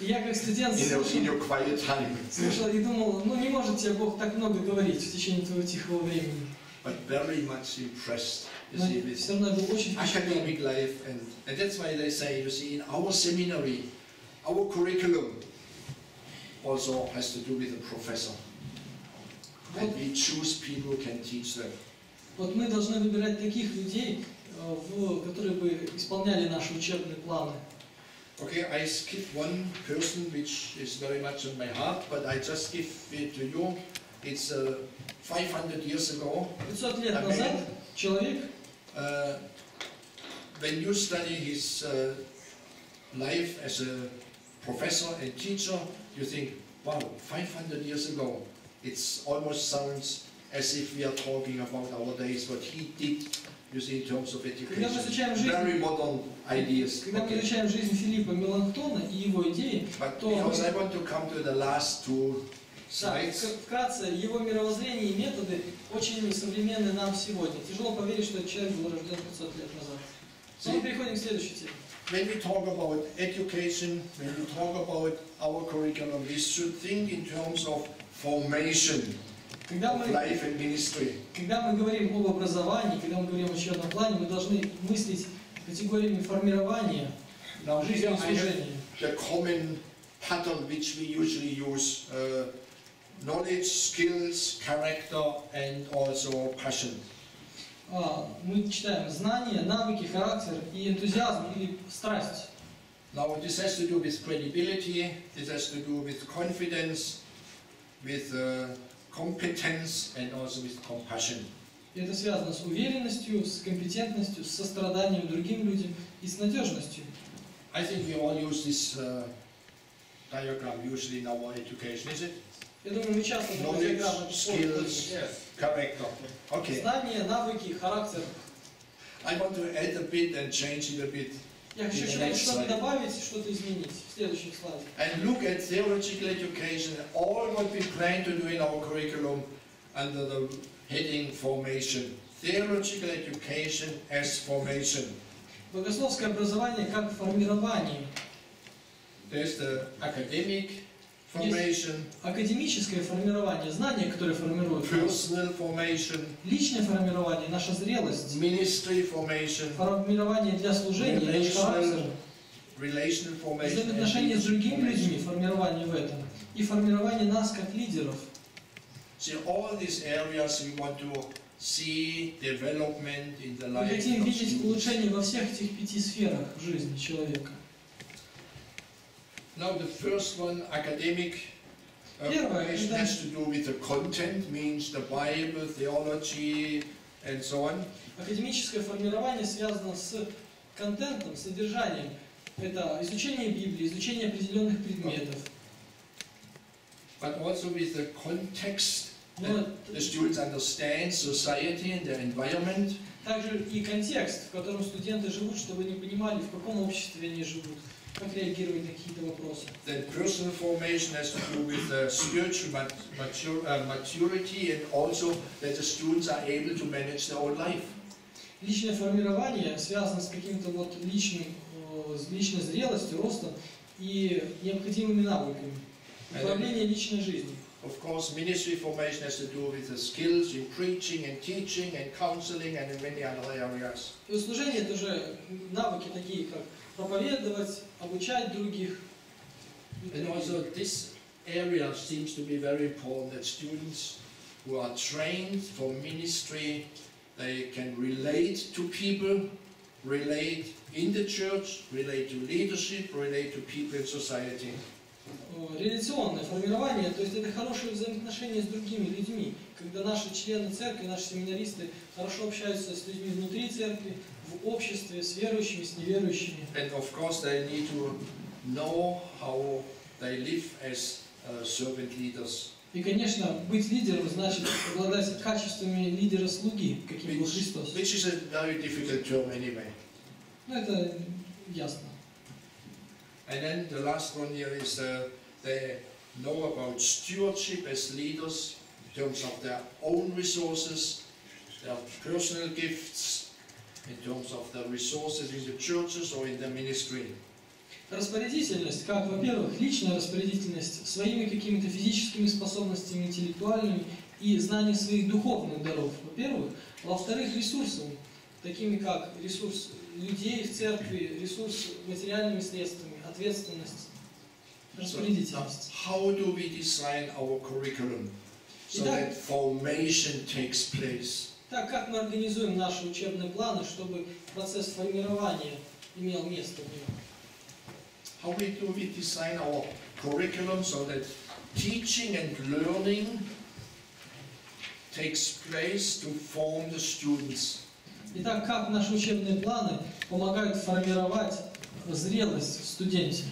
Speaker 2: И я как студент слушал, и думал, ну не может тебе Бог так много говорить в течение твоего тихого времени.
Speaker 1: But very much impressed, you see, with academic life, and, and that's why they say, you see, in our seminary, our curriculum also has to do with the professor. And we choose people who can teach them.
Speaker 2: Вот мы должны выбирать таких людей, э, которые бы исполняли наши учебные планы.
Speaker 1: Okay, I skip one person which is very much on my heart, but I just give it to you. It's uh, 500 years ago.
Speaker 2: 500 лет
Speaker 1: a man,
Speaker 2: назад человек,
Speaker 1: uh, when you study his uh, life as a professor and teacher, you think, wow, 500 years ago, it's almost sounds as if we are talking about our days, what he did, you see, in terms of
Speaker 2: Когда мы
Speaker 1: education.
Speaker 2: изучаем жизнь-
Speaker 1: Very modern ideas.
Speaker 2: когда мы изучаем жизнь Филиппа Меланхтона и его идеи,
Speaker 1: But
Speaker 2: то
Speaker 1: because I want to come to the last two
Speaker 2: Да, вкратце, его мировоззрение и методы очень современны нам сегодня. Тяжело поверить, что этот человек был рожден 500 лет назад. Но мы переходим к следующей теме.
Speaker 1: when we talk about education, when we talk about our curriculum, we should think in terms of formation
Speaker 2: Когда мы,
Speaker 1: life and ministry.
Speaker 2: когда мы говорим об образовании, когда мы говорим о учебном плане, мы должны мыслить категориями формирования
Speaker 1: Now
Speaker 2: жизни и служения.
Speaker 1: the common pattern which we usually use, uh, knowledge, skills, character and also passion.
Speaker 2: А, Мы читаем знания, навыки, характер и энтузиазм или страсть.
Speaker 1: Now this has to do with credibility, this has to do with confidence, with uh, competence and also with compassion.
Speaker 2: Это связано с уверенностью, с компетентностью, с состраданием другим людям и с надежностью.
Speaker 1: I think we all use this uh, diagram usually in our education, is it?
Speaker 2: Я думаю, мы часто
Speaker 1: Knowledge, skills, character. Okay.
Speaker 2: Знания, навыки, характер.
Speaker 1: I want to add a bit and change it a bit.
Speaker 2: Я хочу
Speaker 1: the
Speaker 2: что-то добавить, что-то изменить в следующих слайдах.
Speaker 1: And look at theological education, all what we plan to do in our curriculum under the heading formation. Theological education as formation.
Speaker 2: Богословское образование как формирование.
Speaker 1: There's the academic formation,
Speaker 2: Академическое формирование, знания, которые формируют
Speaker 1: personal formation,
Speaker 2: Личное формирование, наша зрелость.
Speaker 1: ministry formation,
Speaker 2: Формирование для служения, характер.
Speaker 1: relational formation,
Speaker 2: Взаимоотношения с другими людьми, формирование в этом. И формирование нас как лидеров.
Speaker 1: See, all these areas we want to see development in the
Speaker 2: Мы
Speaker 1: life
Speaker 2: хотим
Speaker 1: of
Speaker 2: видеть улучшение во всех этих пяти сферах жизни человека.
Speaker 1: Now the first one, academic uh,
Speaker 2: это-
Speaker 1: has to do with the content, means the Bible, theology, and so on.
Speaker 2: Академическое формирование связано с контентом, содержанием. Это изучение Библии, изучение определенных предметов.
Speaker 1: But also with the context that the students understand society and their environment.
Speaker 2: также и контекст, в котором студенты живут, чтобы они понимали, в каком обществе они живут, как реагировать на какие-то вопросы.
Speaker 1: Then personal formation has to do with the spiritual mat- matur- uh, maturity and also that the students are able to manage their own life.
Speaker 2: Личное формирование связано с каким-то вот личным, э, с личной зрелостью, ростом и необходимыми навыками. Управление личной жизнью.
Speaker 1: Of course, ministry formation has to do with the skills in preaching and teaching and counseling and in many other areas.
Speaker 2: И служение это же навыки такие, как проповедовать, обучать других.
Speaker 1: And also this area seems to be very important that students who are trained for ministry, they can relate to people, relate in the church, relate to leadership, relate to people in society.
Speaker 2: Э, Реляционное формирование, то есть это хорошие взаимоотношения с другими людьми, когда наши члены церкви, наши семинаристы хорошо общаются с людьми внутри церкви, в обществе, с верующими, с неверующими.
Speaker 1: And of course, they need to know how they live as uh, servant leaders,
Speaker 2: И, конечно, быть лидером значит обладать качествами лидера-слуги, каким был
Speaker 1: which,
Speaker 2: Христос.
Speaker 1: which is a very difficult term anyway.
Speaker 2: Ну, это ясно.
Speaker 1: And then the last one here is uh, the know about stewardship as leaders in terms of their own resources, their personal gifts, in terms of their resources in the churches or in their ministry.
Speaker 2: Распорядительность, как, во-первых, личная распорядительность своими какими-то физическими способностями, интеллектуальными и знание своих духовных даров, во-первых. Во-вторых, ресурсами, такими как ресурс людей в церкви, ресурс материальными средствами, ответственность, распорядительность.
Speaker 1: How do we design our curriculum so
Speaker 2: Итак-
Speaker 1: that formation takes place?
Speaker 2: Так, как мы организуем наши учебные планы, чтобы процесс формирования имел место в нем?
Speaker 1: How we do we design our curriculum so that teaching and learning takes place to form the students?
Speaker 2: Итак, как наши учебные планы помогают формировать зрелость в студенте?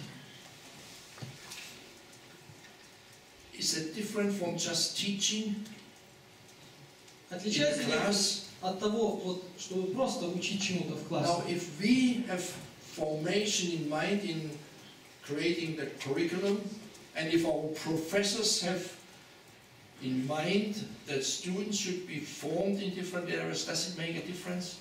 Speaker 1: Is it different from just teaching in
Speaker 2: Отличается ли от того, вот, чтобы просто учить чему-то в классе?
Speaker 1: Now, if we have formation in mind in creating the curriculum, and if our professors have in mind that students should be formed in different areas, does it make a difference?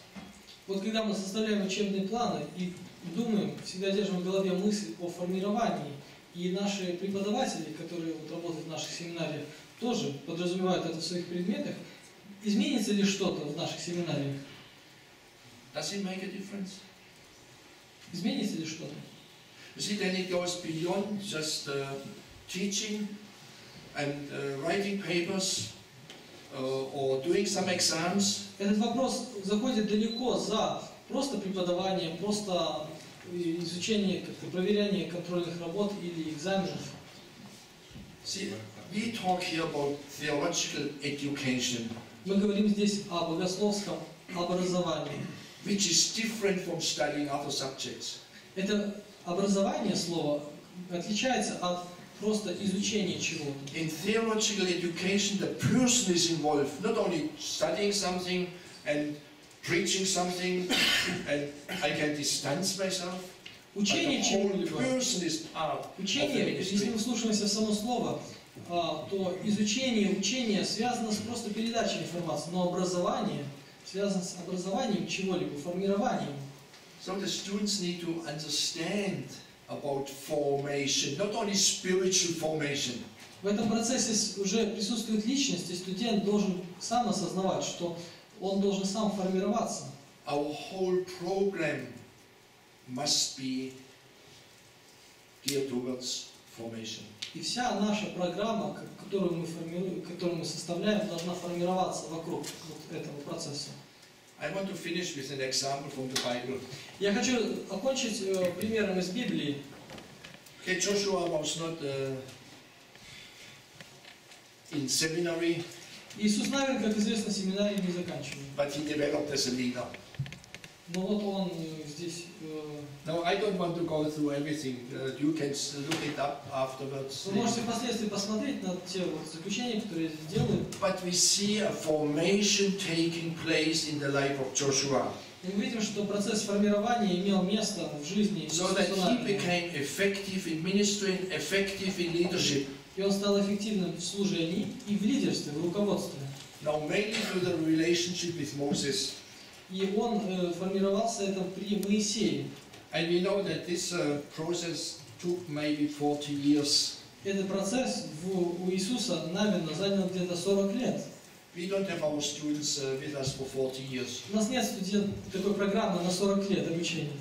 Speaker 2: Вот когда мы составляем учебные планы и думаем, всегда держим в голове мысль о формировании, и наши преподаватели, которые вот работают в наших семинариях, тоже подразумевают это в своих предметах, изменится ли что-то в наших семинариях?
Speaker 1: Does it make a difference?
Speaker 2: Изменится ли что-то?
Speaker 1: You see, then it goes beyond just uh, teaching and uh, writing papers uh, or doing some exams.
Speaker 2: Этот вопрос заходит далеко за просто преподавание, просто изучение, как-то проверяние контрольных работ или экзаменов.
Speaker 1: See, we talk here about theological education,
Speaker 2: Мы говорим здесь о богословском образовании.
Speaker 1: which is different from studying other subjects.
Speaker 2: Это образование слова отличается от просто изучения чего-то.
Speaker 1: In theological education, the person is involved, not only studying something and preaching something, and I can distance myself, but the
Speaker 2: Учение
Speaker 1: whole
Speaker 2: чему-либо,
Speaker 1: person is part of the
Speaker 2: учение, если мы
Speaker 1: ministry.
Speaker 2: вслушаемся в само слово, а, то изучение, учение связано с просто передачей информации, но образование связано с образованием чего-либо, формированием.
Speaker 1: So the students need to understand about formation, not only spiritual formation,
Speaker 2: В этом процессе уже присутствует личность, и студент должен сам осознавать, что он должен сам формироваться.
Speaker 1: our whole program must be geared towards formation.
Speaker 2: И вся наша программа, которую мы формируем, которую мы составляем, должна формироваться вокруг вот этого процесса.
Speaker 1: I want to finish with an example from the Bible.
Speaker 2: Я хочу окончить э, примером из Библии.
Speaker 1: Okay, Joshua was not uh, in seminary,
Speaker 2: Иисус Навин, как известно, семинарий не заканчивал.
Speaker 1: but he developed as a leader.
Speaker 2: Но вот он э, здесь... э,
Speaker 1: Now, I don't want to go through everything. Uh, you can look it up afterwards.
Speaker 2: Вы можете впоследствии посмотреть на те вот заключения, которые я здесь делаю.
Speaker 1: But we see a formation taking place in the life of Joshua,
Speaker 2: И мы видим, что процесс формирования имел место в жизни
Speaker 1: so that he became effective in ministry effective in leadership.
Speaker 2: И он стал эффективным в служении и в лидерстве, в руководстве.
Speaker 1: Now, mainly through the relationship with Moses.
Speaker 2: И он э, формировался это при Моисее.
Speaker 1: And we know that this uh, process took maybe 40 years.
Speaker 2: Этот процесс в- у Иисуса Навина занял где-то 40 лет.
Speaker 1: We don't have our students uh, with us for 40 years.
Speaker 2: У нас нет студент такой программы на 40 лет обучения.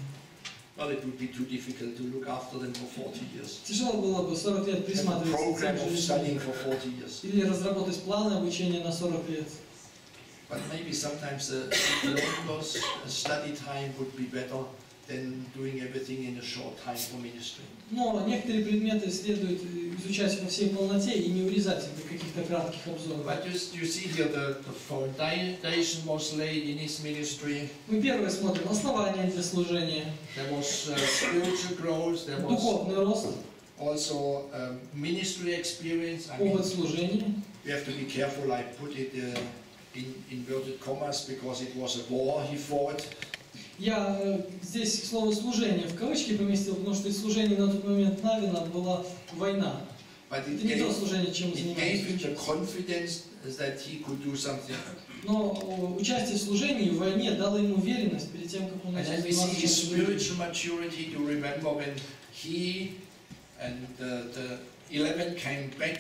Speaker 1: Well, it would be too difficult to look after them for 40 years.
Speaker 2: Тяжело было бы 40 лет за
Speaker 1: program of studying for 40 years.
Speaker 2: Или разработать планы обучения на 40 лет.
Speaker 1: But maybe sometimes the longer study time would be better than doing everything in a short time for ministry.
Speaker 2: Но некоторые предметы следует изучать во всей полноте и не урезать их до каких-то кратких обзоров.
Speaker 1: But you, you see here the, the foundation was laid in his ministry.
Speaker 2: Мы первое смотрим основания для служения,
Speaker 1: There was uh, spiritual growth. There was
Speaker 2: духовный рост,
Speaker 1: also um, ministry experience. I
Speaker 2: опыт
Speaker 1: mean,
Speaker 2: служения.
Speaker 1: we have to be careful. I put it uh, in inverted commas because it was a war he fought.
Speaker 2: Я э, здесь слово служение в кавычки поместил, потому что из служения на тот момент Навина была война.
Speaker 1: But
Speaker 2: Это
Speaker 1: it
Speaker 2: не то служение, чем
Speaker 1: something.
Speaker 2: Но о, участие в служении в войне дало ему уверенность перед тем, как он начал
Speaker 1: then we see
Speaker 2: заниматься
Speaker 1: his
Speaker 2: чем-то другим.
Speaker 1: spiritual maturity. You remember when he and uh, the 11 came back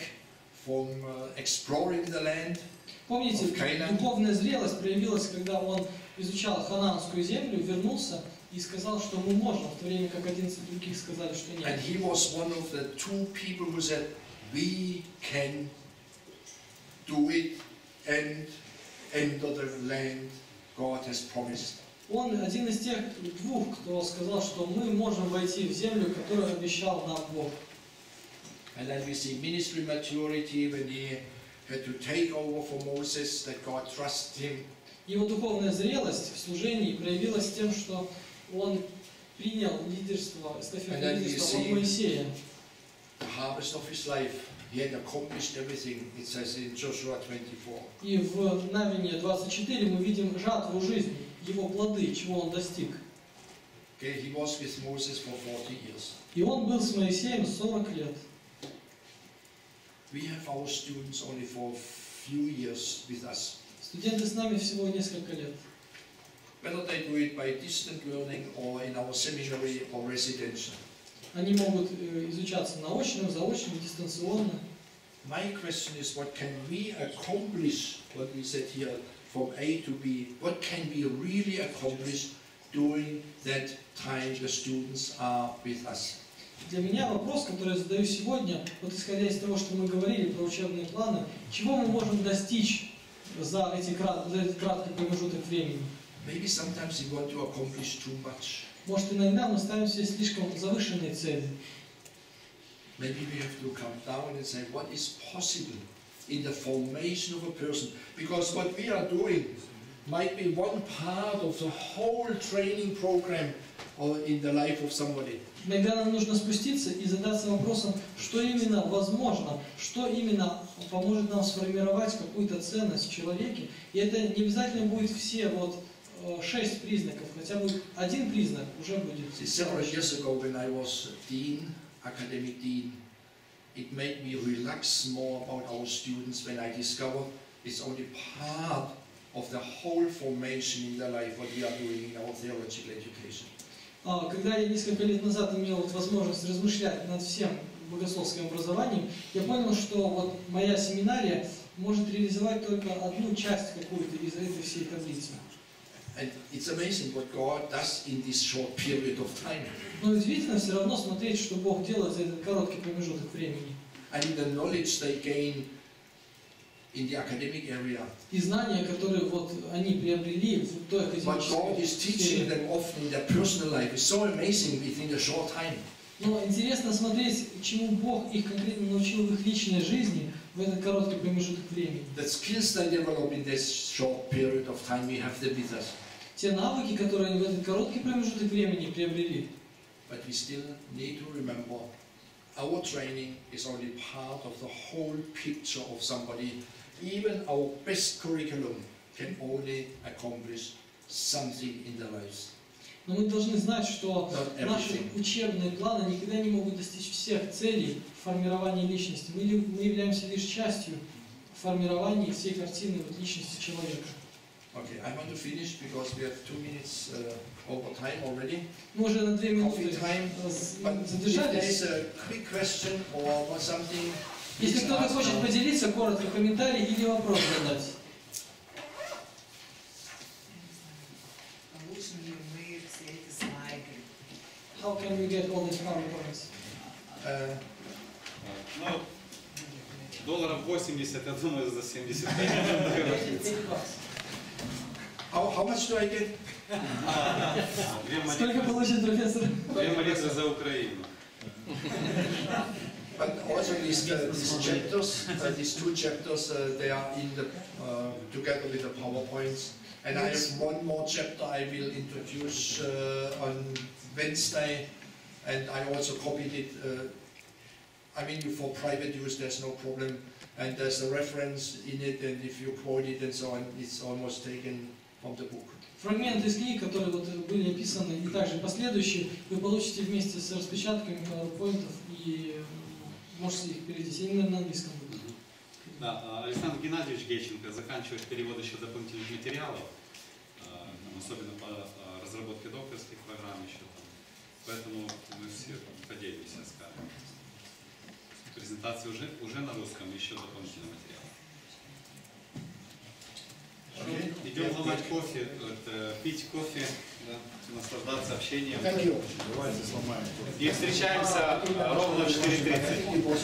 Speaker 1: from uh, exploring the land.
Speaker 2: Помните, духовная зрелость проявилась, когда он изучал хананскую землю, вернулся и сказал, что мы можем, в то время как 11 других сказали, что
Speaker 1: And
Speaker 2: нет.
Speaker 1: he was one of the two people who said, we can do it and enter the land God has promised.
Speaker 2: Он один из тех двух, кто сказал, что мы можем войти в землю, которую обещал нам Бог.
Speaker 1: And then we see ministry maturity when he had to take over for Moses, that God trusted him.
Speaker 2: Его духовная зрелость в служении проявилась тем, что он принял лидерство, эстафету лидерства от
Speaker 1: see-
Speaker 2: Моисея.
Speaker 1: The harvest of his life, he had accomplished everything, it says in Joshua 24.
Speaker 2: И в Навине 24 мы видим жатву жизни, его плоды, чего он достиг.
Speaker 1: Okay, he was with Moses for 40 years.
Speaker 2: И он был с Моисеем 40 лет.
Speaker 1: We have our students only for a few years with us.
Speaker 2: Студенты с нами всего несколько лет.
Speaker 1: Whether they do it by distant learning or in our seminary or residential.
Speaker 2: Они могут э, изучаться на очном, заочном, дистанционно.
Speaker 1: My question is what can we accomplish, what we said here, from A to B, what can we really accomplish during that time the students are with us?
Speaker 2: Для меня вопрос, который я задаю сегодня, вот исходя из того, что мы говорили про учебные планы, чего мы можем достичь за, эти, крат- за этот краткий промежуток времени?
Speaker 1: Maybe sometimes we want to accomplish too much.
Speaker 2: Может, иногда мы ставим себе слишком завышенные цели.
Speaker 1: Maybe we have to come down and say what is possible in the formation of a person. Because what we are doing might be one part of the whole training program or in the life of somebody.
Speaker 2: Иногда нам нужно спуститься и задаться вопросом, что именно возможно, что именно поможет нам сформировать какую-то ценность в человеке. И это не обязательно будет все вот э, шесть признаков, хотя бы один признак уже будет.
Speaker 1: Several years ago when I was dean, academic dean, it made me relax more about our students when I discovered it's only part of the whole formation in their life what we are doing in our theological education.
Speaker 2: А, Когда я несколько лет назад имел возможность размышлять над всем богословским образованием, я понял, что вот моя семинария может реализовать только одну часть какую-то из этой всей таблицы.
Speaker 1: And it's amazing what God does in this short period of time.
Speaker 2: Но удивительно все равно смотреть, что Бог делает за этот короткий промежуток времени.
Speaker 1: And the knowledge they gain in the academic area.
Speaker 2: И знания, которые вот они приобрели в той
Speaker 1: But God is
Speaker 2: академической
Speaker 1: teaching
Speaker 2: сфере.
Speaker 1: them often in their personal life. It's so amazing within a short time.
Speaker 2: Но интересно смотреть, чему Бог их конкретно научил в их личной жизни в этот короткий промежуток времени.
Speaker 1: The skills they develop in this short period of time, we have them with us.
Speaker 2: Те навыки, которые они в этот короткий промежуток времени приобрели.
Speaker 1: But we still need to remember our training is only part of the whole picture of somebody. Even our best curriculum can only accomplish something in their lives.
Speaker 2: Но мы должны знать, что наши учебные планы никогда не могут достичь всех целей формирования личности. Мы, мы являемся лишь частью формирования всей картины вот личности человека.
Speaker 1: Okay, I want to finish because we have two minutes uh, over time already.
Speaker 2: Мы уже на две минуты
Speaker 1: time.
Speaker 2: э, з-
Speaker 1: But if there
Speaker 2: задержались.
Speaker 1: is a quick question or something,
Speaker 2: Если кто-то хочет поделиться, коротко комментарий или вопрос задать. How can we get all these PowerPoints?
Speaker 1: Uh,
Speaker 10: Ну, долларов 80, я думаю, за 70.
Speaker 1: how, how much do I get?
Speaker 10: Две
Speaker 2: Сколько получит профессор?
Speaker 10: две молитвы за Украину.
Speaker 1: But also these, uh, these chapters, uh, these two chapters, uh, they are in the, uh, together with the PowerPoints. And I have one more chapter I will introduce uh, on Wednesday, and I also copied it. Uh, I mean, for private use, there's no problem. And there's a reference in it, and if you quote it and so on, it's almost taken from the book.
Speaker 2: Фрагменты из книг, которые вот были описаны, и также последующие, вы получите вместе с распечатками PowerPoint и можете их перейти, они на, английском будут.
Speaker 10: Да, а, Александр Геннадьевич Геченко заканчивает перевод еще дополнительных материалов, а, особенно по а, разработке докторских программ еще. Поэтому мы все поделимся, скажем. Презентация уже, уже на русском, еще дополнительный материал. Идем ломать кофе, это, пить кофе, да, наслаждаться общением.
Speaker 4: Давайте сломаем.
Speaker 10: И встречаемся ровно в 4.30.
Speaker 1: Thank you, boss.